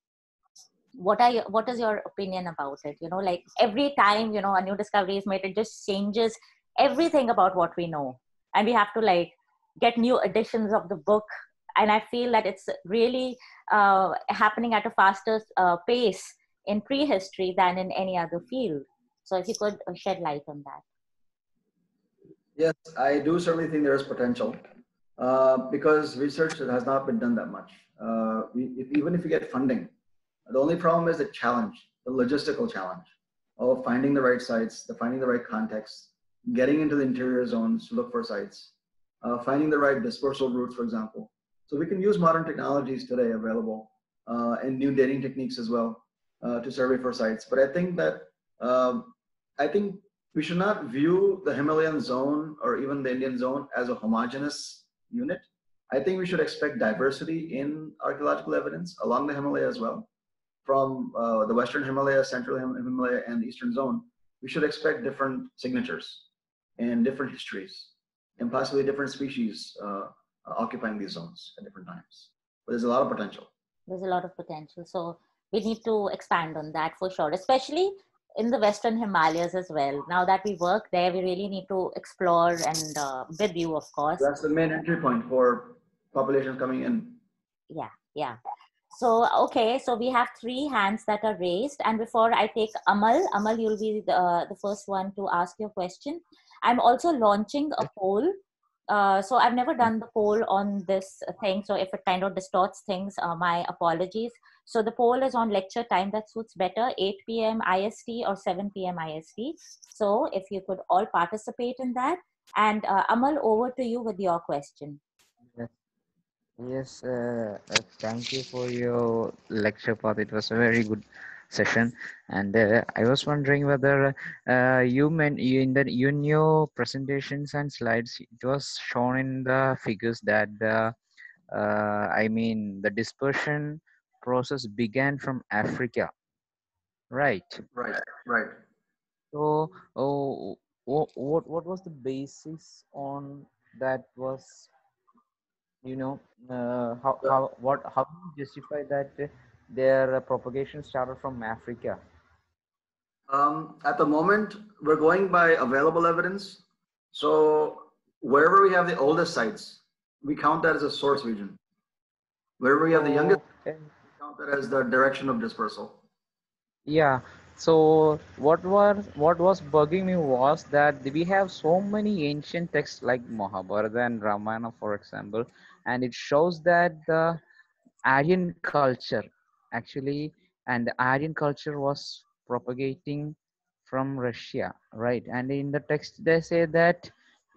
what are what is your opinion about it? You know like every time you know a new discovery is made it just changes everything about what we know. And we have to like get new editions of the book. And i feel that it's really uh, happening at a faster uh, pace in prehistory than in any other field. So if you could uh, shed light on that. Yes, I do certainly think there is potential uh, because research has not been done that much. Uh, we, if, even if you get funding, the only problem is the challenge, the logistical challenge of finding the right sites, the finding the right context, getting into the interior zones to look for sites, uh, finding the right dispersal routes, for example. So we can use modern technologies today available uh, and new dating techniques as well uh, to survey for sites. But I think that um, I think we should not view the Himalayan zone or even the Indian zone as a homogeneous unit. I think we should expect diversity in archaeological evidence along the Himalaya as well. From uh, the Western Himalaya, Central Himalaya, and Eastern zone, we should expect different signatures and different histories and possibly different species uh, occupying these zones at different times. But there's a lot of potential. There's a lot of potential. So we need to expand on that for sure, especially in the Western Himalayas as well. Now that we work there, we really need to explore and uh, with you, of course. That's the main entry point for populations coming in. Yeah, yeah. So, okay, so we have three hands that are raised. And before I take Amal, Amal, you'll be the, uh, the first one to ask your question. I'm also launching a poll uh, so I've never done the poll on this thing. So if it kind of distorts things, uh, my apologies. So the poll is on lecture time that suits better, 8 p.m. IST or 7 p.m. IST. So if you could all participate in that. And uh, Amal, over to you with your question. Yes, uh, uh, thank you for your lecture Parth. It was a very good session and uh, i was wondering whether uh, you meant in the in your presentations and slides it was shown in the figures that the uh, i mean the dispersion process began from africa right right right so oh, what, what what was the basis on that was you know uh, how how what how do you justify that their propagation started from Africa? Um, at the moment, we're going by available evidence. So wherever we have the oldest sites, we count that as a source region. Wherever we have the youngest, okay. That as the direction of dispersal. Yeah. So what was what was bugging me was that we have so many ancient texts like Mahabharata and Ramayana, for example, and it shows that the Aryan culture actually and the aryan culture was propagating from russia right and in the text they say that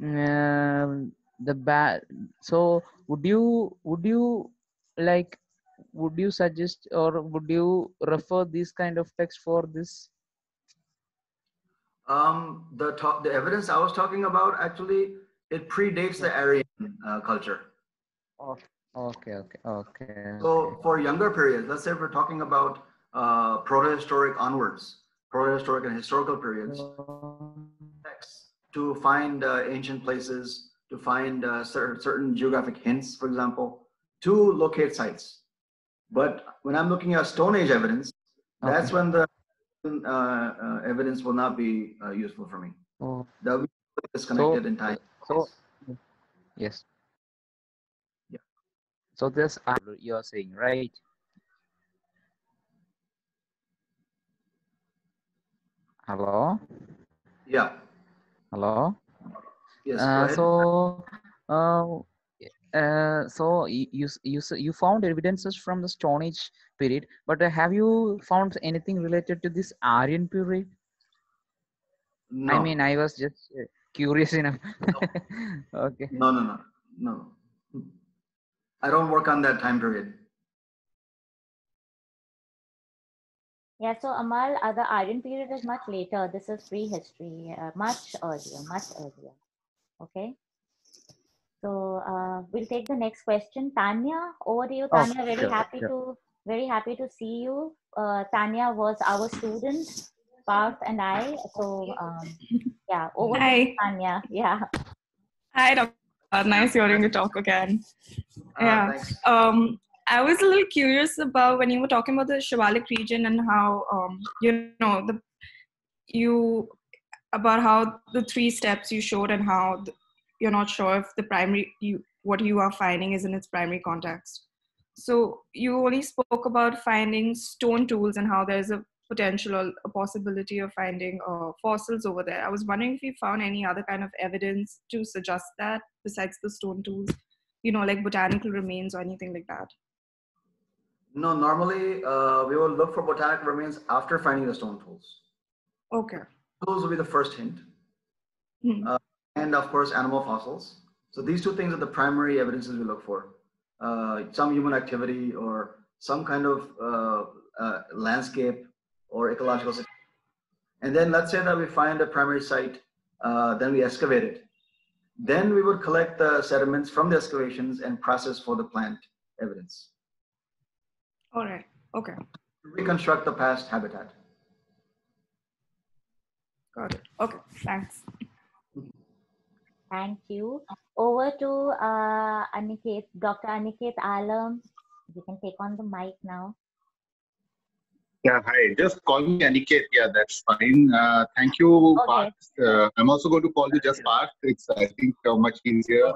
um, the bad so would you would you like would you suggest or would you refer this kind of text for this um the talk the evidence i was talking about actually it predates the aryan uh, culture oh, Okay, okay, okay. So for younger periods, let's say we're talking about uh, protohistoric onwards, protohistoric and historical periods, texts to find uh, ancient places, to find uh, certain, certain geographic hints, for example, to locate sites. But when I'm looking at Stone Age evidence, okay. that's when the uh, uh, evidence will not be uh, useful for me. Oh. That will be disconnected so, in time. So, yes. Yeah. So this you're saying, right? Hello? Yeah. Hello? Yes. Uh, so, uh, uh, so you, you you found evidences from the Stone Age period, but uh, have you found anything related to this Aryan period? No. I mean, I was just uh, curious enough. No. okay. No, no, no, no. I don't work on that time period. Yeah, so Amal, uh, the Aryan period is much later. This is prehistory, uh, much earlier, much earlier. Okay. So uh, we'll take the next question. Tanya, over to you. Oh, Tanya, oh, very sure, happy sure. to very happy to see you. Uh, Tanya was our student, Parth and I. So um, yeah, over Hi. to you, Tanya. Yeah. Hi, Dr. Nice hearing you talk again. Uh, yeah. Um, I was a little curious about when you were talking about the Shivalik region and how um, you know the you about how the three steps you showed and how the, you're not sure if the primary you what you are finding is in its primary context. So you only spoke about finding stone tools and how there's a potential or a possibility of finding uh, fossils over there. I was wondering if you found any other kind of evidence to suggest that besides the stone tools you know, like botanical remains or anything like that? No, normally uh, we will look for botanical remains after finding the stone tools. Okay. Those will be the first hint. Hmm. Uh, and of course, animal fossils. So these two things are the primary evidences we look for. Uh, some human activity or some kind of uh, uh, landscape or ecological situation. And then let's say that we find a primary site, uh, then we excavate it. Then we would collect the sediments from the excavations and process for the plant evidence. All right. Okay. Reconstruct the past habitat. Got it. Okay. Thanks. Thank you. Over to uh, Aniket, Dr. Aniket Alam. You can take on the mic now. Yeah, hi. Just call me Aniket. Yeah, that's fine. Uh, thank you, okay. Uh, I'm also going to call you just Parth. It's, I think, uh, much easier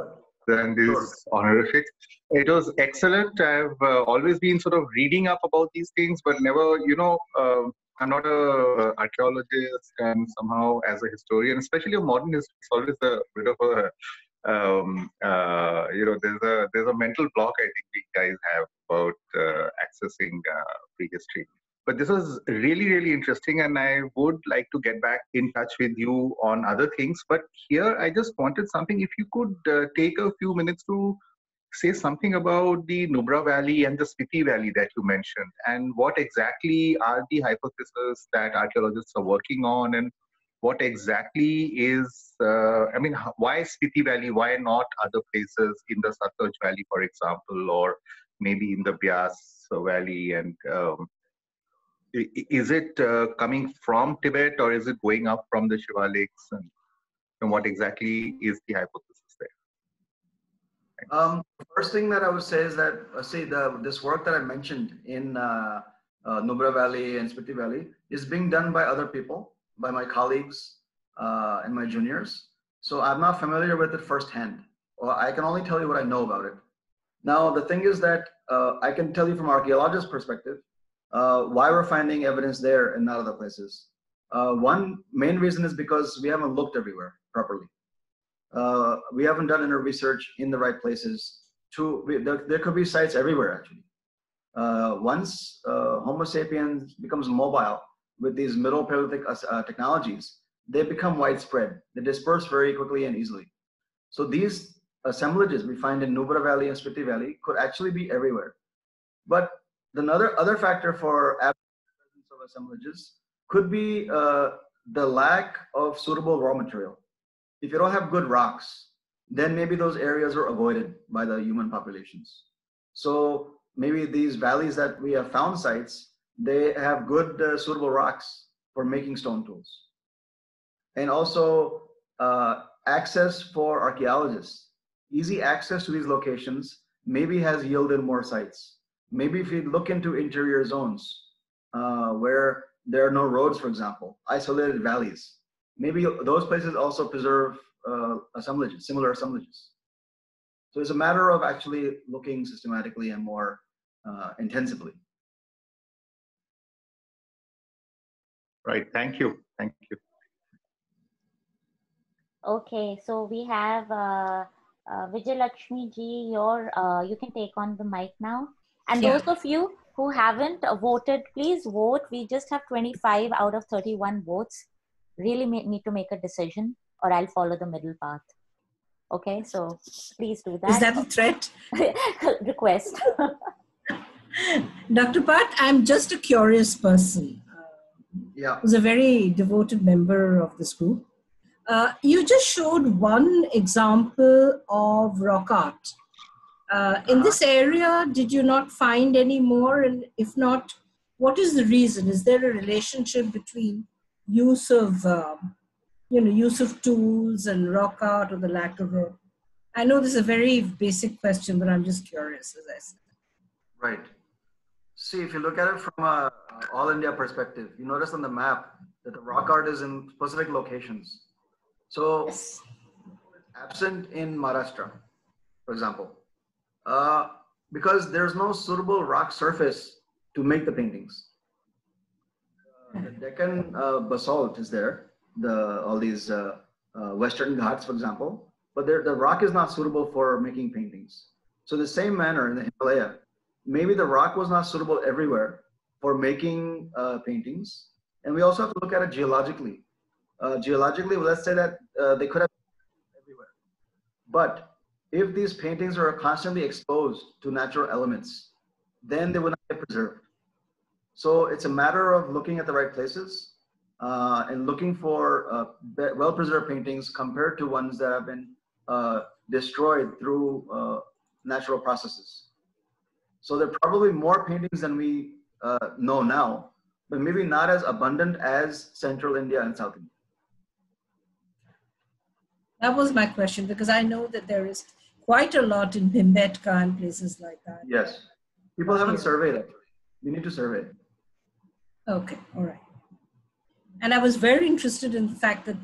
than this honorific. It was excellent. I've uh, always been sort of reading up about these things, but never, you know, um, I'm not a archaeologist and somehow as a historian, especially a modern history, it's always a bit of a um, uh, you know, there's a there's a mental block I think we guys have about uh, accessing uh, prehistory. But this was really really interesting, and I would like to get back in touch with you on other things. But here, I just wanted something. If you could uh, take a few minutes to say something about the Nubra Valley and the Spiti Valley that you mentioned, and what exactly are the hypotheses that archaeologists are working on, and what exactly is, uh, I mean, why Spiti Valley? Why not other places in the Satluj Valley, for example, or maybe in the Byas Valley? And um, is it uh, coming from Tibet or is it going up from the Shivaliks? And, and what exactly is the hypothesis? Um, first thing that I would say is that, uh, see, the, this work that I mentioned in uh, uh, Nubra Valley and Spiti Valley is being done by other people by my colleagues uh, and my juniors. So I'm not familiar with it firsthand. Well, I can only tell you what I know about it. Now, the thing is that uh, I can tell you from archaeologist perspective uh, why we're finding evidence there and not other places. Uh, one main reason is because we haven't looked everywhere properly. Uh, we haven't done inner research in the right places. To there, there, could be sites everywhere actually. Uh, once Homo sapiens becomes mobile, with these middle Paleolithic uh, uh, technologies, they become widespread. They disperse very quickly and easily. So these assemblages we find in Nubra Valley and Spiti Valley could actually be everywhere. But another other factor for presence of assemblages could be uh, the lack of suitable raw material. If you don't have good rocks, then maybe those areas are avoided by the human populations. So maybe these valleys that we have found sites they have good uh, suitable rocks for making stone tools. And also uh, access for archaeologists. Easy access to these locations maybe has yielded more sites. Maybe if you look into interior zones uh, where there are no roads, for example, isolated valleys, maybe those places also preserve uh, assemblages, similar assemblages. So it's a matter of actually looking systematically and more uh, intensively. Right. Thank you. Thank you. Okay, so we have uh, uh, Vijay Lakshmi ji, your, uh, you can take on the mic now. And yeah. those of you who haven't voted, please vote. We just have 25 out of 31 votes. Really need to make a decision or I'll follow the middle path. Okay, so please do that. Is that a threat? Request. Dr. Parth, I'm just a curious person yeah. who's a very devoted member of this group. Uh, you just showed one example of rock art. Uh, in this area, did you not find any more? And if not, what is the reason? Is there a relationship between use of, um, you know, use of tools and rock art or the lack of it? I know this is a very basic question, but I'm just curious, as I said. Right. See, if you look at it from a all India perspective, you notice on the map that the rock art is in specific locations. So yes. absent in Maharashtra, for example, uh, because there's no suitable rock surface to make the paintings. Deccan uh, basalt is there, the all these uh, uh, Western Ghats, for example, but the rock is not suitable for making paintings. So the same manner in the Himalaya, maybe the rock was not suitable everywhere for making uh, paintings. And we also have to look at it geologically. Uh, geologically, let's say that uh, they could have everywhere. But if these paintings are constantly exposed to natural elements, then they will not get preserved. So it's a matter of looking at the right places uh, and looking for uh, well-preserved paintings compared to ones that have been uh, destroyed through natural processes. So there are probably more paintings than we uh, know now, but maybe not as abundant as Central India and South India. That was my question because I know that there is quite a lot in Bhimbetka and places like that. Yes. People haven't surveyed it. We need to survey it. Okay, all right. And I was very interested in the fact that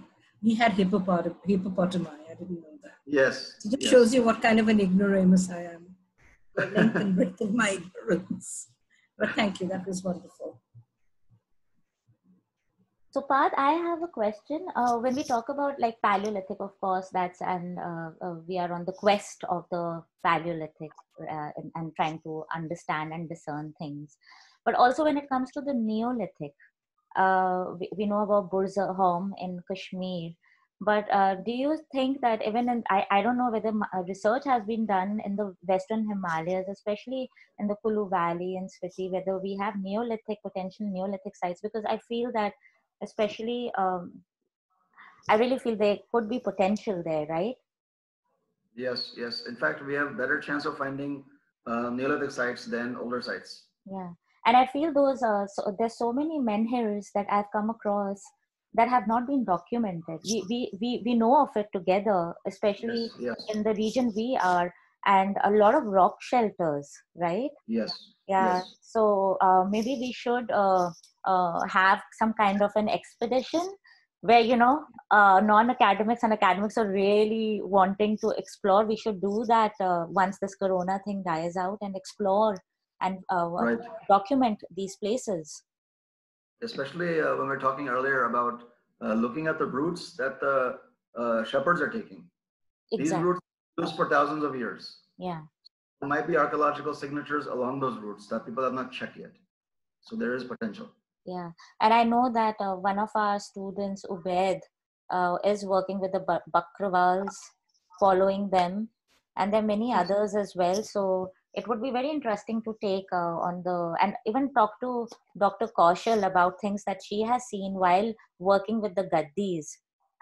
we had hippopot- hippopotami. I didn't know that. Yes. So it yes. shows you what kind of an ignoramus I am the length and breadth of my ignorance. But thank you, that was wonderful. So, Parth, I have a question. Uh, when we talk about like Paleolithic, of course, that's and uh, uh, we are on the quest of the Paleolithic uh, and, and, trying to understand and discern things. But also, when it comes to the Neolithic, uh, we, we, know about Burzahom in Kashmir. But uh, do you think that even in, I, I don't know whether research has been done in the Western Himalayas, especially in the Kulu Valley and Spiti, whether we have Neolithic, potential Neolithic sites? Because I feel that especially um, i really feel there could be potential there right yes yes in fact we have better chance of finding uh, neolithic sites than older sites yeah and i feel those uh, so, there's so many menhirs that i've come across that have not been documented we we we, we know of it together especially yes, yes. in the region we are and a lot of rock shelters right yes yeah yes. so uh, maybe we should uh, uh, have some kind of an expedition where you know uh, non-academics and academics are really wanting to explore we should do that uh, once this corona thing dies out and explore and uh, right. document these places. Especially uh, when we are talking earlier about uh, looking at the routes that the shepherds are taking. Exactly. these routes used for thousands of years. Yeah. There might be archaeological signatures along those routes that people have not checked yet. So there is potential. Yeah. And i know that uh, one of our students ubaid uh, is working with the bakarwals following them. And there are many others as well. So it would be very interesting to take uh, on the and even talk to dr kaushal about things that she has seen while working with the gaddis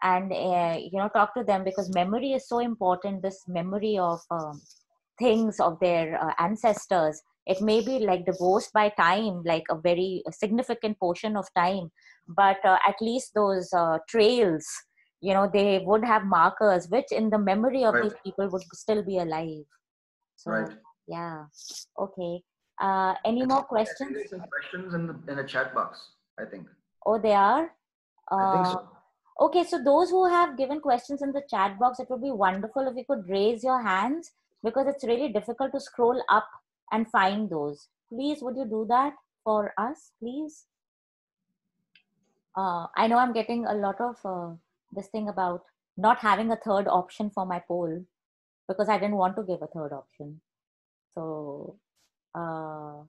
and uh, you know talk to them because memory is so important this memory of um, things of their uh, ancestors it may be like divorced by time like a very significant portion of time but uh, at least those uh, trails you know they would have markers which in the memory of right. these people would still be alive so right. Yeah okay uh, any more questions questions in the in the chat box i think oh they are I think so. Uh, okay so those who have given questions in the chat box it would be wonderful if you could raise your hands because it's really difficult to scroll up and find those. Please, would you do that for us, please? Uh, I know I'm getting a lot of uh, this thing about not having a third option for my poll because I didn't want to give a third option. So, uh,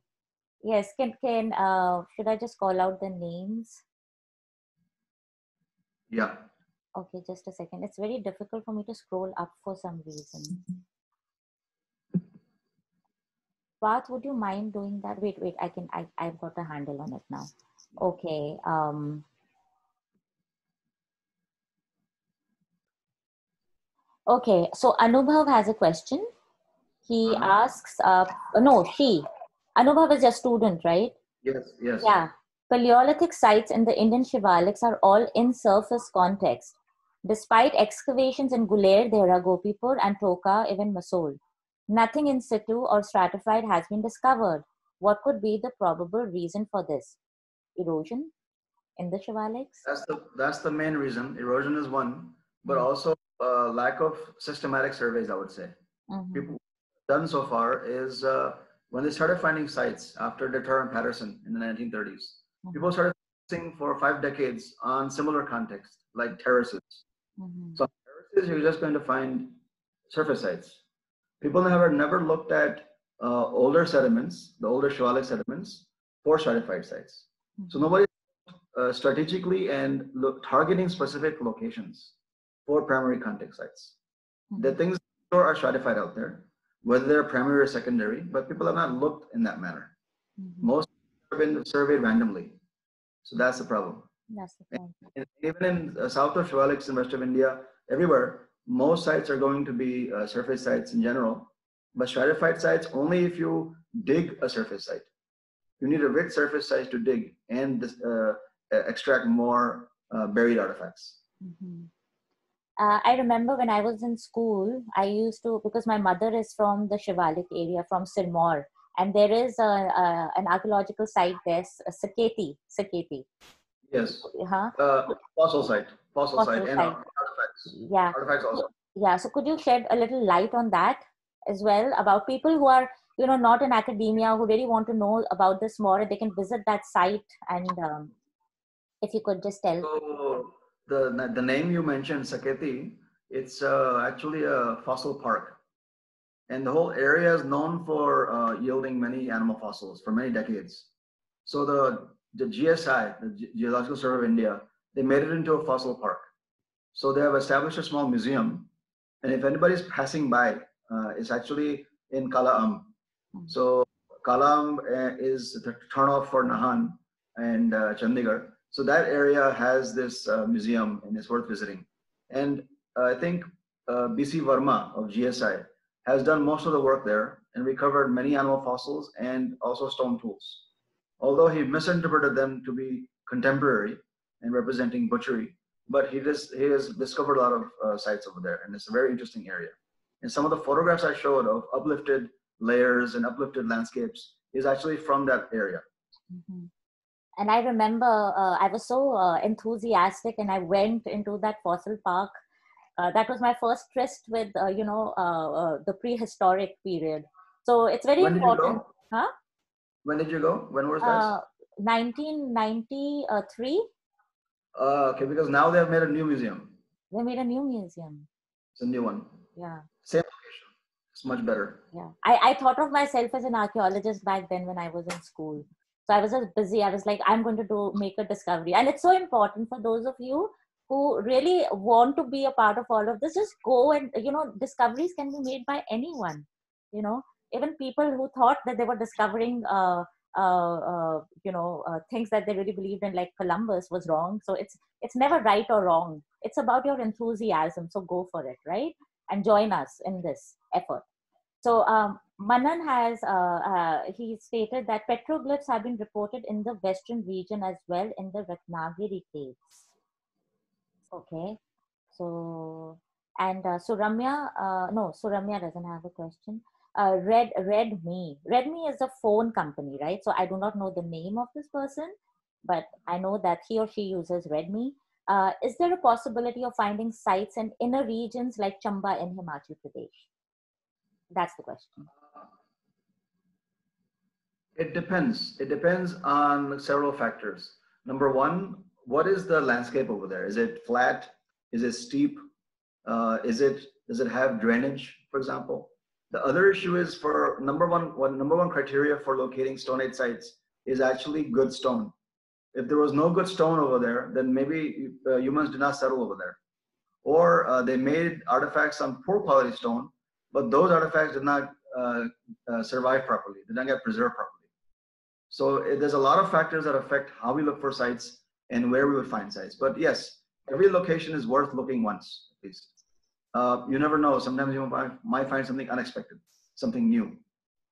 yes, can, can uh, should I just call out the names? Yeah. Okay, just a second. It's very difficult for me to scroll up for some reason. Parth, would you mind doing that? Wait, wait, I can, I, I've got a handle on it now. Okay. Um, okay, so Anubhav has a question. He uh-huh. asks, uh, no, she, Anubhav is a student, right? Yes, yes. Yeah. Paleolithic sites in the Indian Shivaliks are all in surface context. Despite excavations in Guler, Dehra, Gopipur, and Toka, even Masol. Nothing in situ or stratified has been discovered. What could be the probable reason for this? Erosion in the Shivaliks? That's the, that's the main reason. Erosion is one, but mm-hmm. also uh, lack of systematic surveys, I would say. Mm-hmm. People done so far is uh, when they started finding sites after De Terra and Paterson in the 1930s, mm-hmm. people started focusing for five decades on similar context, like terraces. Mm-hmm. So terraces, you're just going to find surface sites people have never looked at uh, older sediments, the older Shivalik sediments, for stratified sites. Mm-hmm. So nobody uh, strategically and look, targeting specific locations for primary context sites. Mm-hmm. The things that are stratified out there, whether they're primary or secondary, but people have not looked in that manner. Mm-hmm. Most have been surveyed randomly. So that's the problem. That's the problem. And even in uh, south of Shivaliks in west of India, everywhere, most sites are going to be uh, surface sites in general, but stratified sites only if you dig a surface site. You need a rich surface site to dig and uh, extract more uh, buried artifacts. Mm-hmm. Uh, I remember when I was in school, I used to, because my mother is from the Shivalik area, from Sirmaur, and there is a, a, an archaeological site there, Saketi, Saketi. Yes. Huh? Uh, fossil site. Fossil, fossil site. site. And yeah artifacts also yeah so could you shed a little light on that as well about people who are you know not in academia who really want to know about this more they can visit that site and um, if you could just tell. So the, the name you mentioned, Saketi, it's uh, actually a fossil park. And the whole area is known for uh, yielding many animal fossils for many decades. So the, the GSI, the Geological Survey of India, they made it into a fossil park. So they have established a small museum. And if anybody's passing by, uh, it's actually in Kala Amb. Hmm. So Kala Amb uh, is the turnoff for Nahan and uh, Chandigarh. So that area has this uh, museum and it's worth visiting. And uh, I think uh, BC Verma of GSI has done most of the work there and recovered many animal fossils and also stone tools. Although he misinterpreted them to be contemporary and representing butchery, but he, he has discovered a lot of uh, sites over there and it's a very interesting area. And some of the photographs I showed of uplifted layers and uplifted landscapes is actually from that area. Mm-hmm and i remember uh, i was so uh, enthusiastic and i went into that fossil park. Uh, that was my first tryst with uh, you know uh, uh, the prehistoric period. So it's very when important huh? When did you go? When was that 1993 okay because now they have made a new museum. They made a new museum. It's a new one. Yeah. Same location. It's much better. Yeah. I, I thought of myself as an archaeologist back then when i was in school so I was just busy. I was like, I'm going to do make a discovery. And it's so important for those of you who really want to be a part of all of this. Just go and you know, discoveries can be made by anyone. You know, even people who thought that they were discovering uh, uh, uh, you know uh, things that they really believed in like columbus was wrong so it's it's never right or wrong it's about your enthusiasm so go for it right and join us in this effort so um, Manan has uh, uh, he stated that petroglyphs have been reported in the western region as well in the Ratnagiri caves. Okay, so and uh, Suramya, uh, no, Suramya doesn't have a question. Uh, Red Redmi, Redmi is a phone company, right? So I do not know the name of this person, but I know that he or she uses Redmi. Uh, is there a possibility of finding sites in inner regions like Chamba in Himachal Pradesh? That's the question. It depends. It depends on several factors. Number one, what is the landscape over there? Is it flat? Is it steep? Uh, is it does it have drainage, for example? The other issue is for number one, one number one criteria for locating stone age sites is actually good stone. If there was no good stone over there, then maybe uh, humans did not settle over there, or uh, they made artifacts on poor quality stone but those artifacts did not uh, uh, survive properly, did not get preserved properly. So it, there's a lot of factors that affect how we look for sites and where we would find sites. But yes, every location is worth looking once at least. Uh, you never know. Sometimes you might find something unexpected, something new.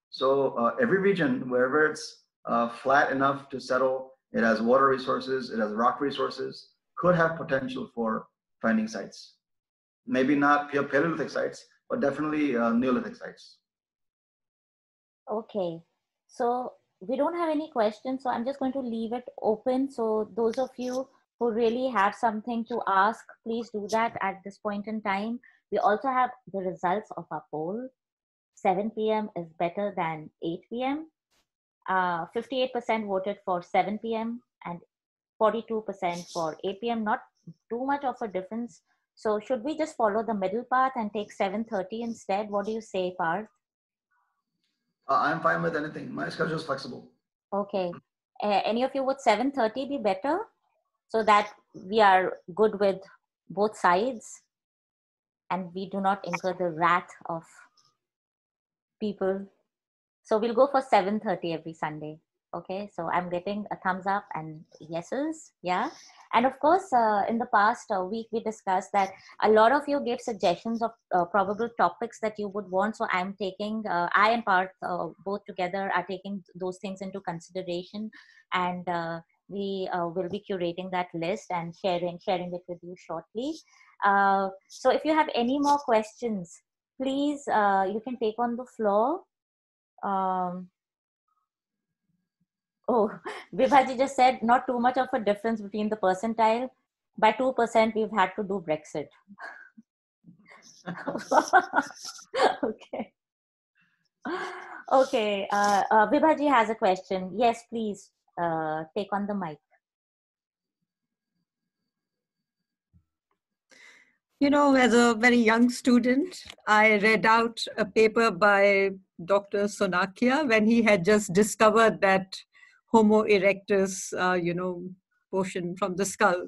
So uh, every region, wherever it's uh, flat enough to settle, it has water resources, it has rock resources, could have potential for finding sites. Maybe not Paleolithic sites, but definitely uh, Neolithic sites. Okay, so we don't have any questions, so I'm just going to leave it open. So those of you who really have something to ask, please do that at this point in time. We also have the results of our poll. 7 p.m. is better than 8 p.m. 58% uh, voted for 7 p.m. and 42% for 8 p.m. Not too much of a difference so should we just follow the middle path and take 7.30 instead? What do you say, Parth? Uh, I'm fine with anything. My schedule is flexible. Okay. Uh, any of you would 7.30 be better? So that we are good with both sides and we do not incur the wrath of people. So we'll go for 7.30 every Sunday. Okay, so I'm getting a thumbs up and yeses. Yeah. And of course, uh, in the past uh, week, we discussed that a lot of you gave suggestions of uh, probable topics that you would want. So I'm taking, uh, I and Parth uh, both together are taking those things into consideration. And uh, we will be curating that list and sharing, sharing it with you shortly. so if you have any more questions, please, you can take on the floor. Um, Oh, Vibhaji just said not too much of a difference between the percentile. By 2%, we've had to do Brexit. okay. Okay. Uh, uh, Vibhaji has a question. Yes, please uh, take on the mic. You know, as a very young student, I read out a paper by Dr. Sonakia when he had just discovered that Homo erectus, uh, you know, portion from the skull.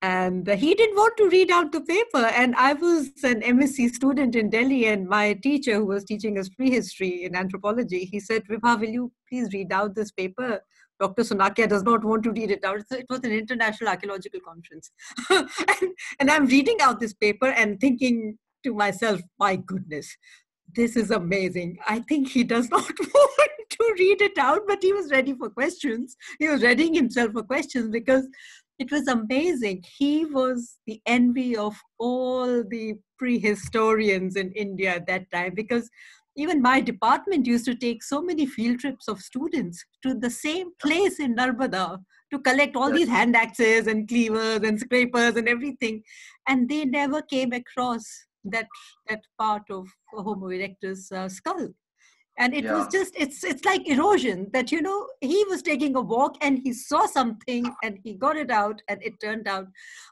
And he didn't want to read out the paper. And I was an MSc student in Delhi, and my teacher, who was teaching us prehistory in anthropology, he said, Vibha, will you please read out this paper? Dr. Sonakia does not want to read it out. It was an international archaeological conference. and, and I'm reading out this paper and thinking to myself, my goodness, this is amazing. I think he does not want to read it out, but he was ready for questions. He was readying himself for questions because it was amazing. He was the envy of all the prehistorians in India at that time because even my department used to take so many field trips of students to the same place in Narbada to collect all these hand axes and cleavers and scrapers and everything. And they never came across that, that part of Homo erectus uh, skull. And it yeah. was just it's it's like erosion that you know he was taking a walk and he saw something and he got it out and it turned out.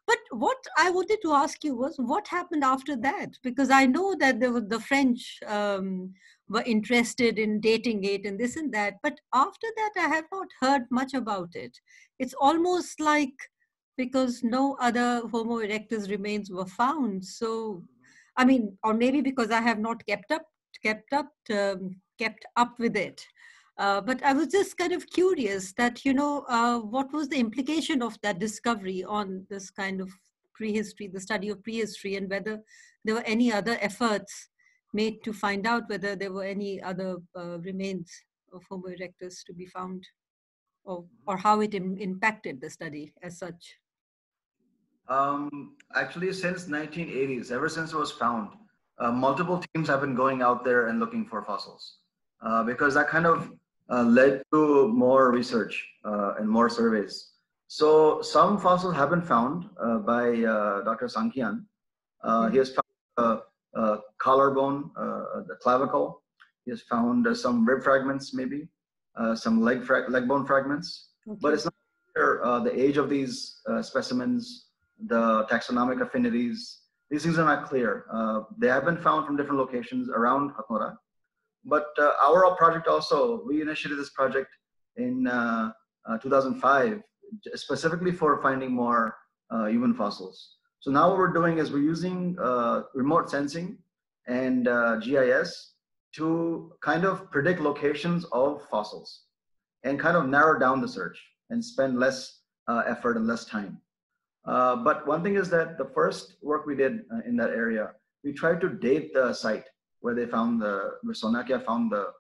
But what i wanted to ask you was what happened after that? Because i know that there was the french um, were interested in dating it and this and that but after that i have not heard much about it. It's almost like because no other homo erectus remains were found. So i mean or maybe because i have not kept up kept up um, kept up with it. Uh, but I was just kind of curious that, you know, uh, what was the implication of that discovery on this kind of prehistory, the study of prehistory, and whether there were any other efforts made to find out whether there were any other uh, remains of Homo erectus to be found, or, or how it Im- impacted the study as such. Um, actually, since 1980s, ever since it was found, uh, multiple teams have been going out there and looking for fossils. Uh, because that kind of uh, led to more research uh, and more surveys. So some fossils have been found uh, by Dr. Sonakia. Mm-hmm. He has found a collarbone, the clavicle. He has found some rib fragments, maybe some leg fra- leg bone fragments. Okay. But it's not clear the age of these specimens, the taxonomic affinities. These things are not clear. they have been found from different locations around Hathnoda. But uh, our project also, we initiated this project in uh, uh, 2005, specifically for finding more human fossils. So now what we're doing is we're using remote sensing and GIS to kind of predict locations of fossils and kind of narrow down the search and spend less uh, effort and less time. Uh, but one thing is that the first work we did uh, in that area, we tried to date the site where they found the, where Sonakia found the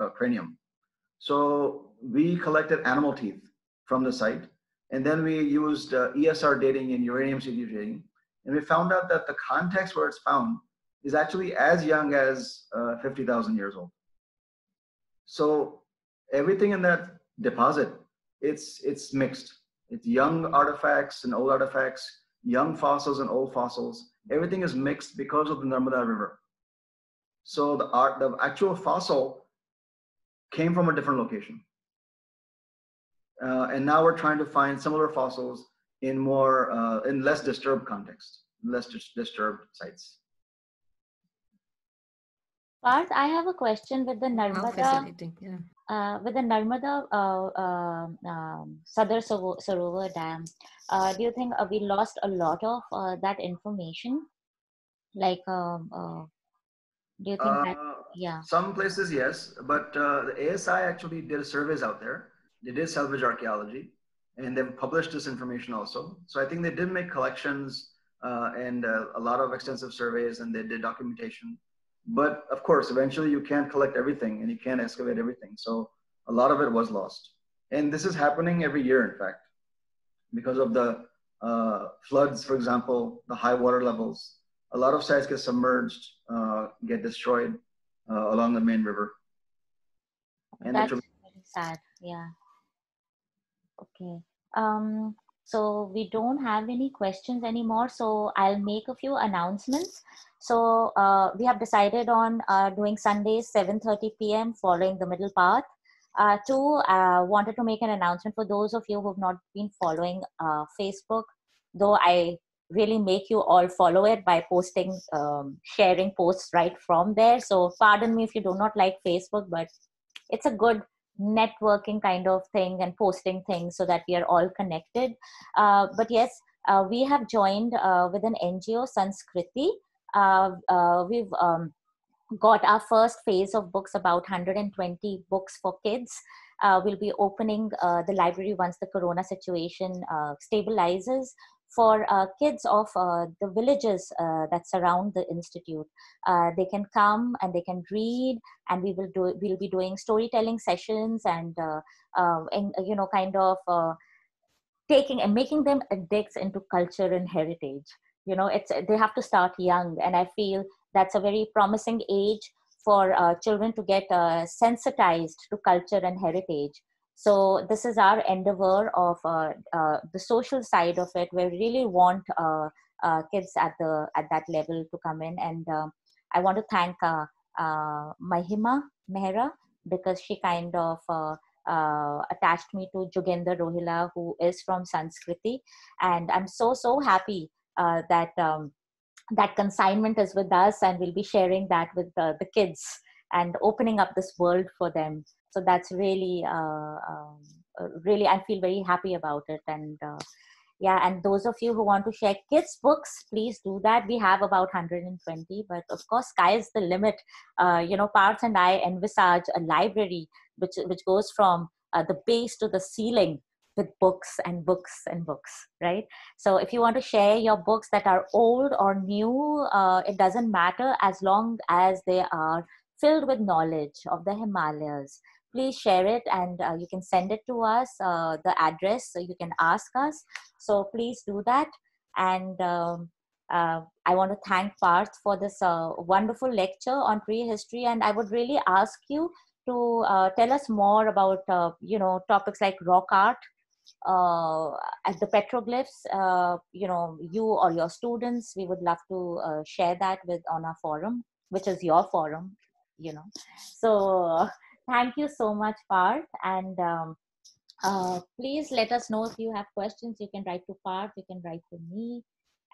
uh, cranium. So we collected animal teeth from the site, and then we used uh, ESR dating and uranium CT dating, and we found out that the context where it's found is actually as young as uh, 50,000 years old. So everything in that deposit, it's it's mixed. It's young artifacts and old artifacts, young fossils and old fossils. Everything is mixed because of the Narmada River. So the art, the actual fossil came from a different location. Uh, and now we're trying to find similar fossils in more, uh, in less disturbed context, less dis disturbed sites. Parth, I have a question with the Narmada, yeah. uh, with the Narmada uh, uh, um, Sardar Sarovar Dam. Uh, do you think uh, we lost a lot of uh, that information? Like um, uh, do you think uh, that, yeah. Some places, yes. But uh, the ASI actually did surveys out there. They did salvage archaeology and they've published this information also. So I think they did make collections uh, and uh, a lot of extensive surveys and they did documentation. But of course, eventually you can't collect everything and you can't excavate everything. So a lot of it was lost. And this is happening every year, in fact, because of the uh, floods, for example, the high water levels a lot of sites get submerged, uh, get destroyed uh, along the main river. And That's very sad. Yeah. Okay. Um, so we don't have any questions anymore. So I'll make a few announcements. So uh, we have decided on uh, doing Sundays 7:30 p.m. following the middle path. Uh, two, uh, wanted to make an announcement for those of you who have not been following uh, Facebook. Though I really make you all follow it by posting, um, sharing posts right from there. So pardon me if you do not like Facebook, but it's a good networking kind of thing and posting things so that we are all connected. Uh, but yes, uh, we have joined uh, with an NGO, Sanskriti. Uh, uh, we've um, got our first phase of books, about 120 books for kids. Uh, we'll be opening the library once the corona situation stabilizes for uh, kids of uh, the villages uh, that surround the institute. Uh, they can come and they can read, and we will do we'll be doing storytelling sessions and, uh, uh, and you know kind of taking and making them addicts into culture and heritage. You know, it's they have to start young, and I feel that's a very promising age for children to get sensitized to culture and heritage so this is our endeavor of uh, uh, the social side of it. We really want uh, uh kids at the at that level to come in, and um, I want to thank uh, uh, Mahima Mehra because she kind of attached me to Jugender Rohila, who is from Sanskriti, and I'm so so happy that um, that consignment is with us, and we'll be sharing that with the kids and opening up this world for them so that's really uh, um, uh, really i feel very happy about it. And uh, yeah and those of you who want to share kids books please do that. We have about 120 but of course sky is the limit. Uh, you know parts and i envisage a library which which goes from uh, the base to the ceiling with books and books and books right? So if you want to share your books that are old or new uh, it doesn't matter as long as they are filled with knowledge of the himalayas please share it and uh, you can send it to us uh, the address so you can ask us. So please do that. And um, uh, i want to thank parth for this uh, wonderful lecture on prehistory. And i would really ask you to uh, tell us more about uh, you know topics like rock art at the petroglyphs. You know you or your students we would love to share that with on our forum which is your forum you know. So thank you so much, Parth. And um, uh, please let us know if you have questions. You can write to Parth, you can write to me,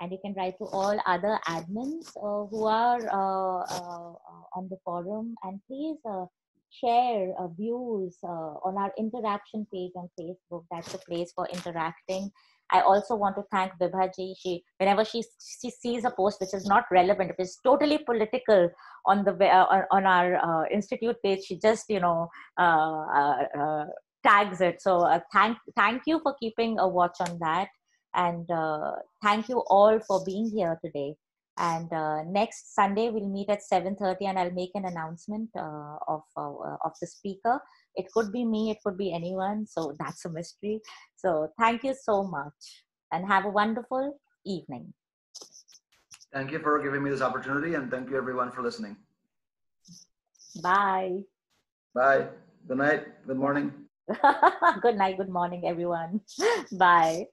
and you can write to all other admins uh, who are uh, uh on the forum. And please uh, share uh, views on our interaction page on Facebook. That's a place for interacting. I also want to thank Vibhaji. She, whenever she, she sees a post which is not relevant, if it's totally political on the uh, on our uh, institute page, she just you know uh, uh, uh tags it. So uh, thank thank you for keeping a watch on that, and thank you all for being here today. And next Sunday we'll meet at seven thirty, and I'll make an announcement of of the speaker it could be me it could be anyone so that's a mystery. So thank you so much and have a wonderful evening. Thank you for giving me this opportunity and thank you everyone for listening. Bye. Bye. Good night. Good morning. Good night good morning everyone. Bye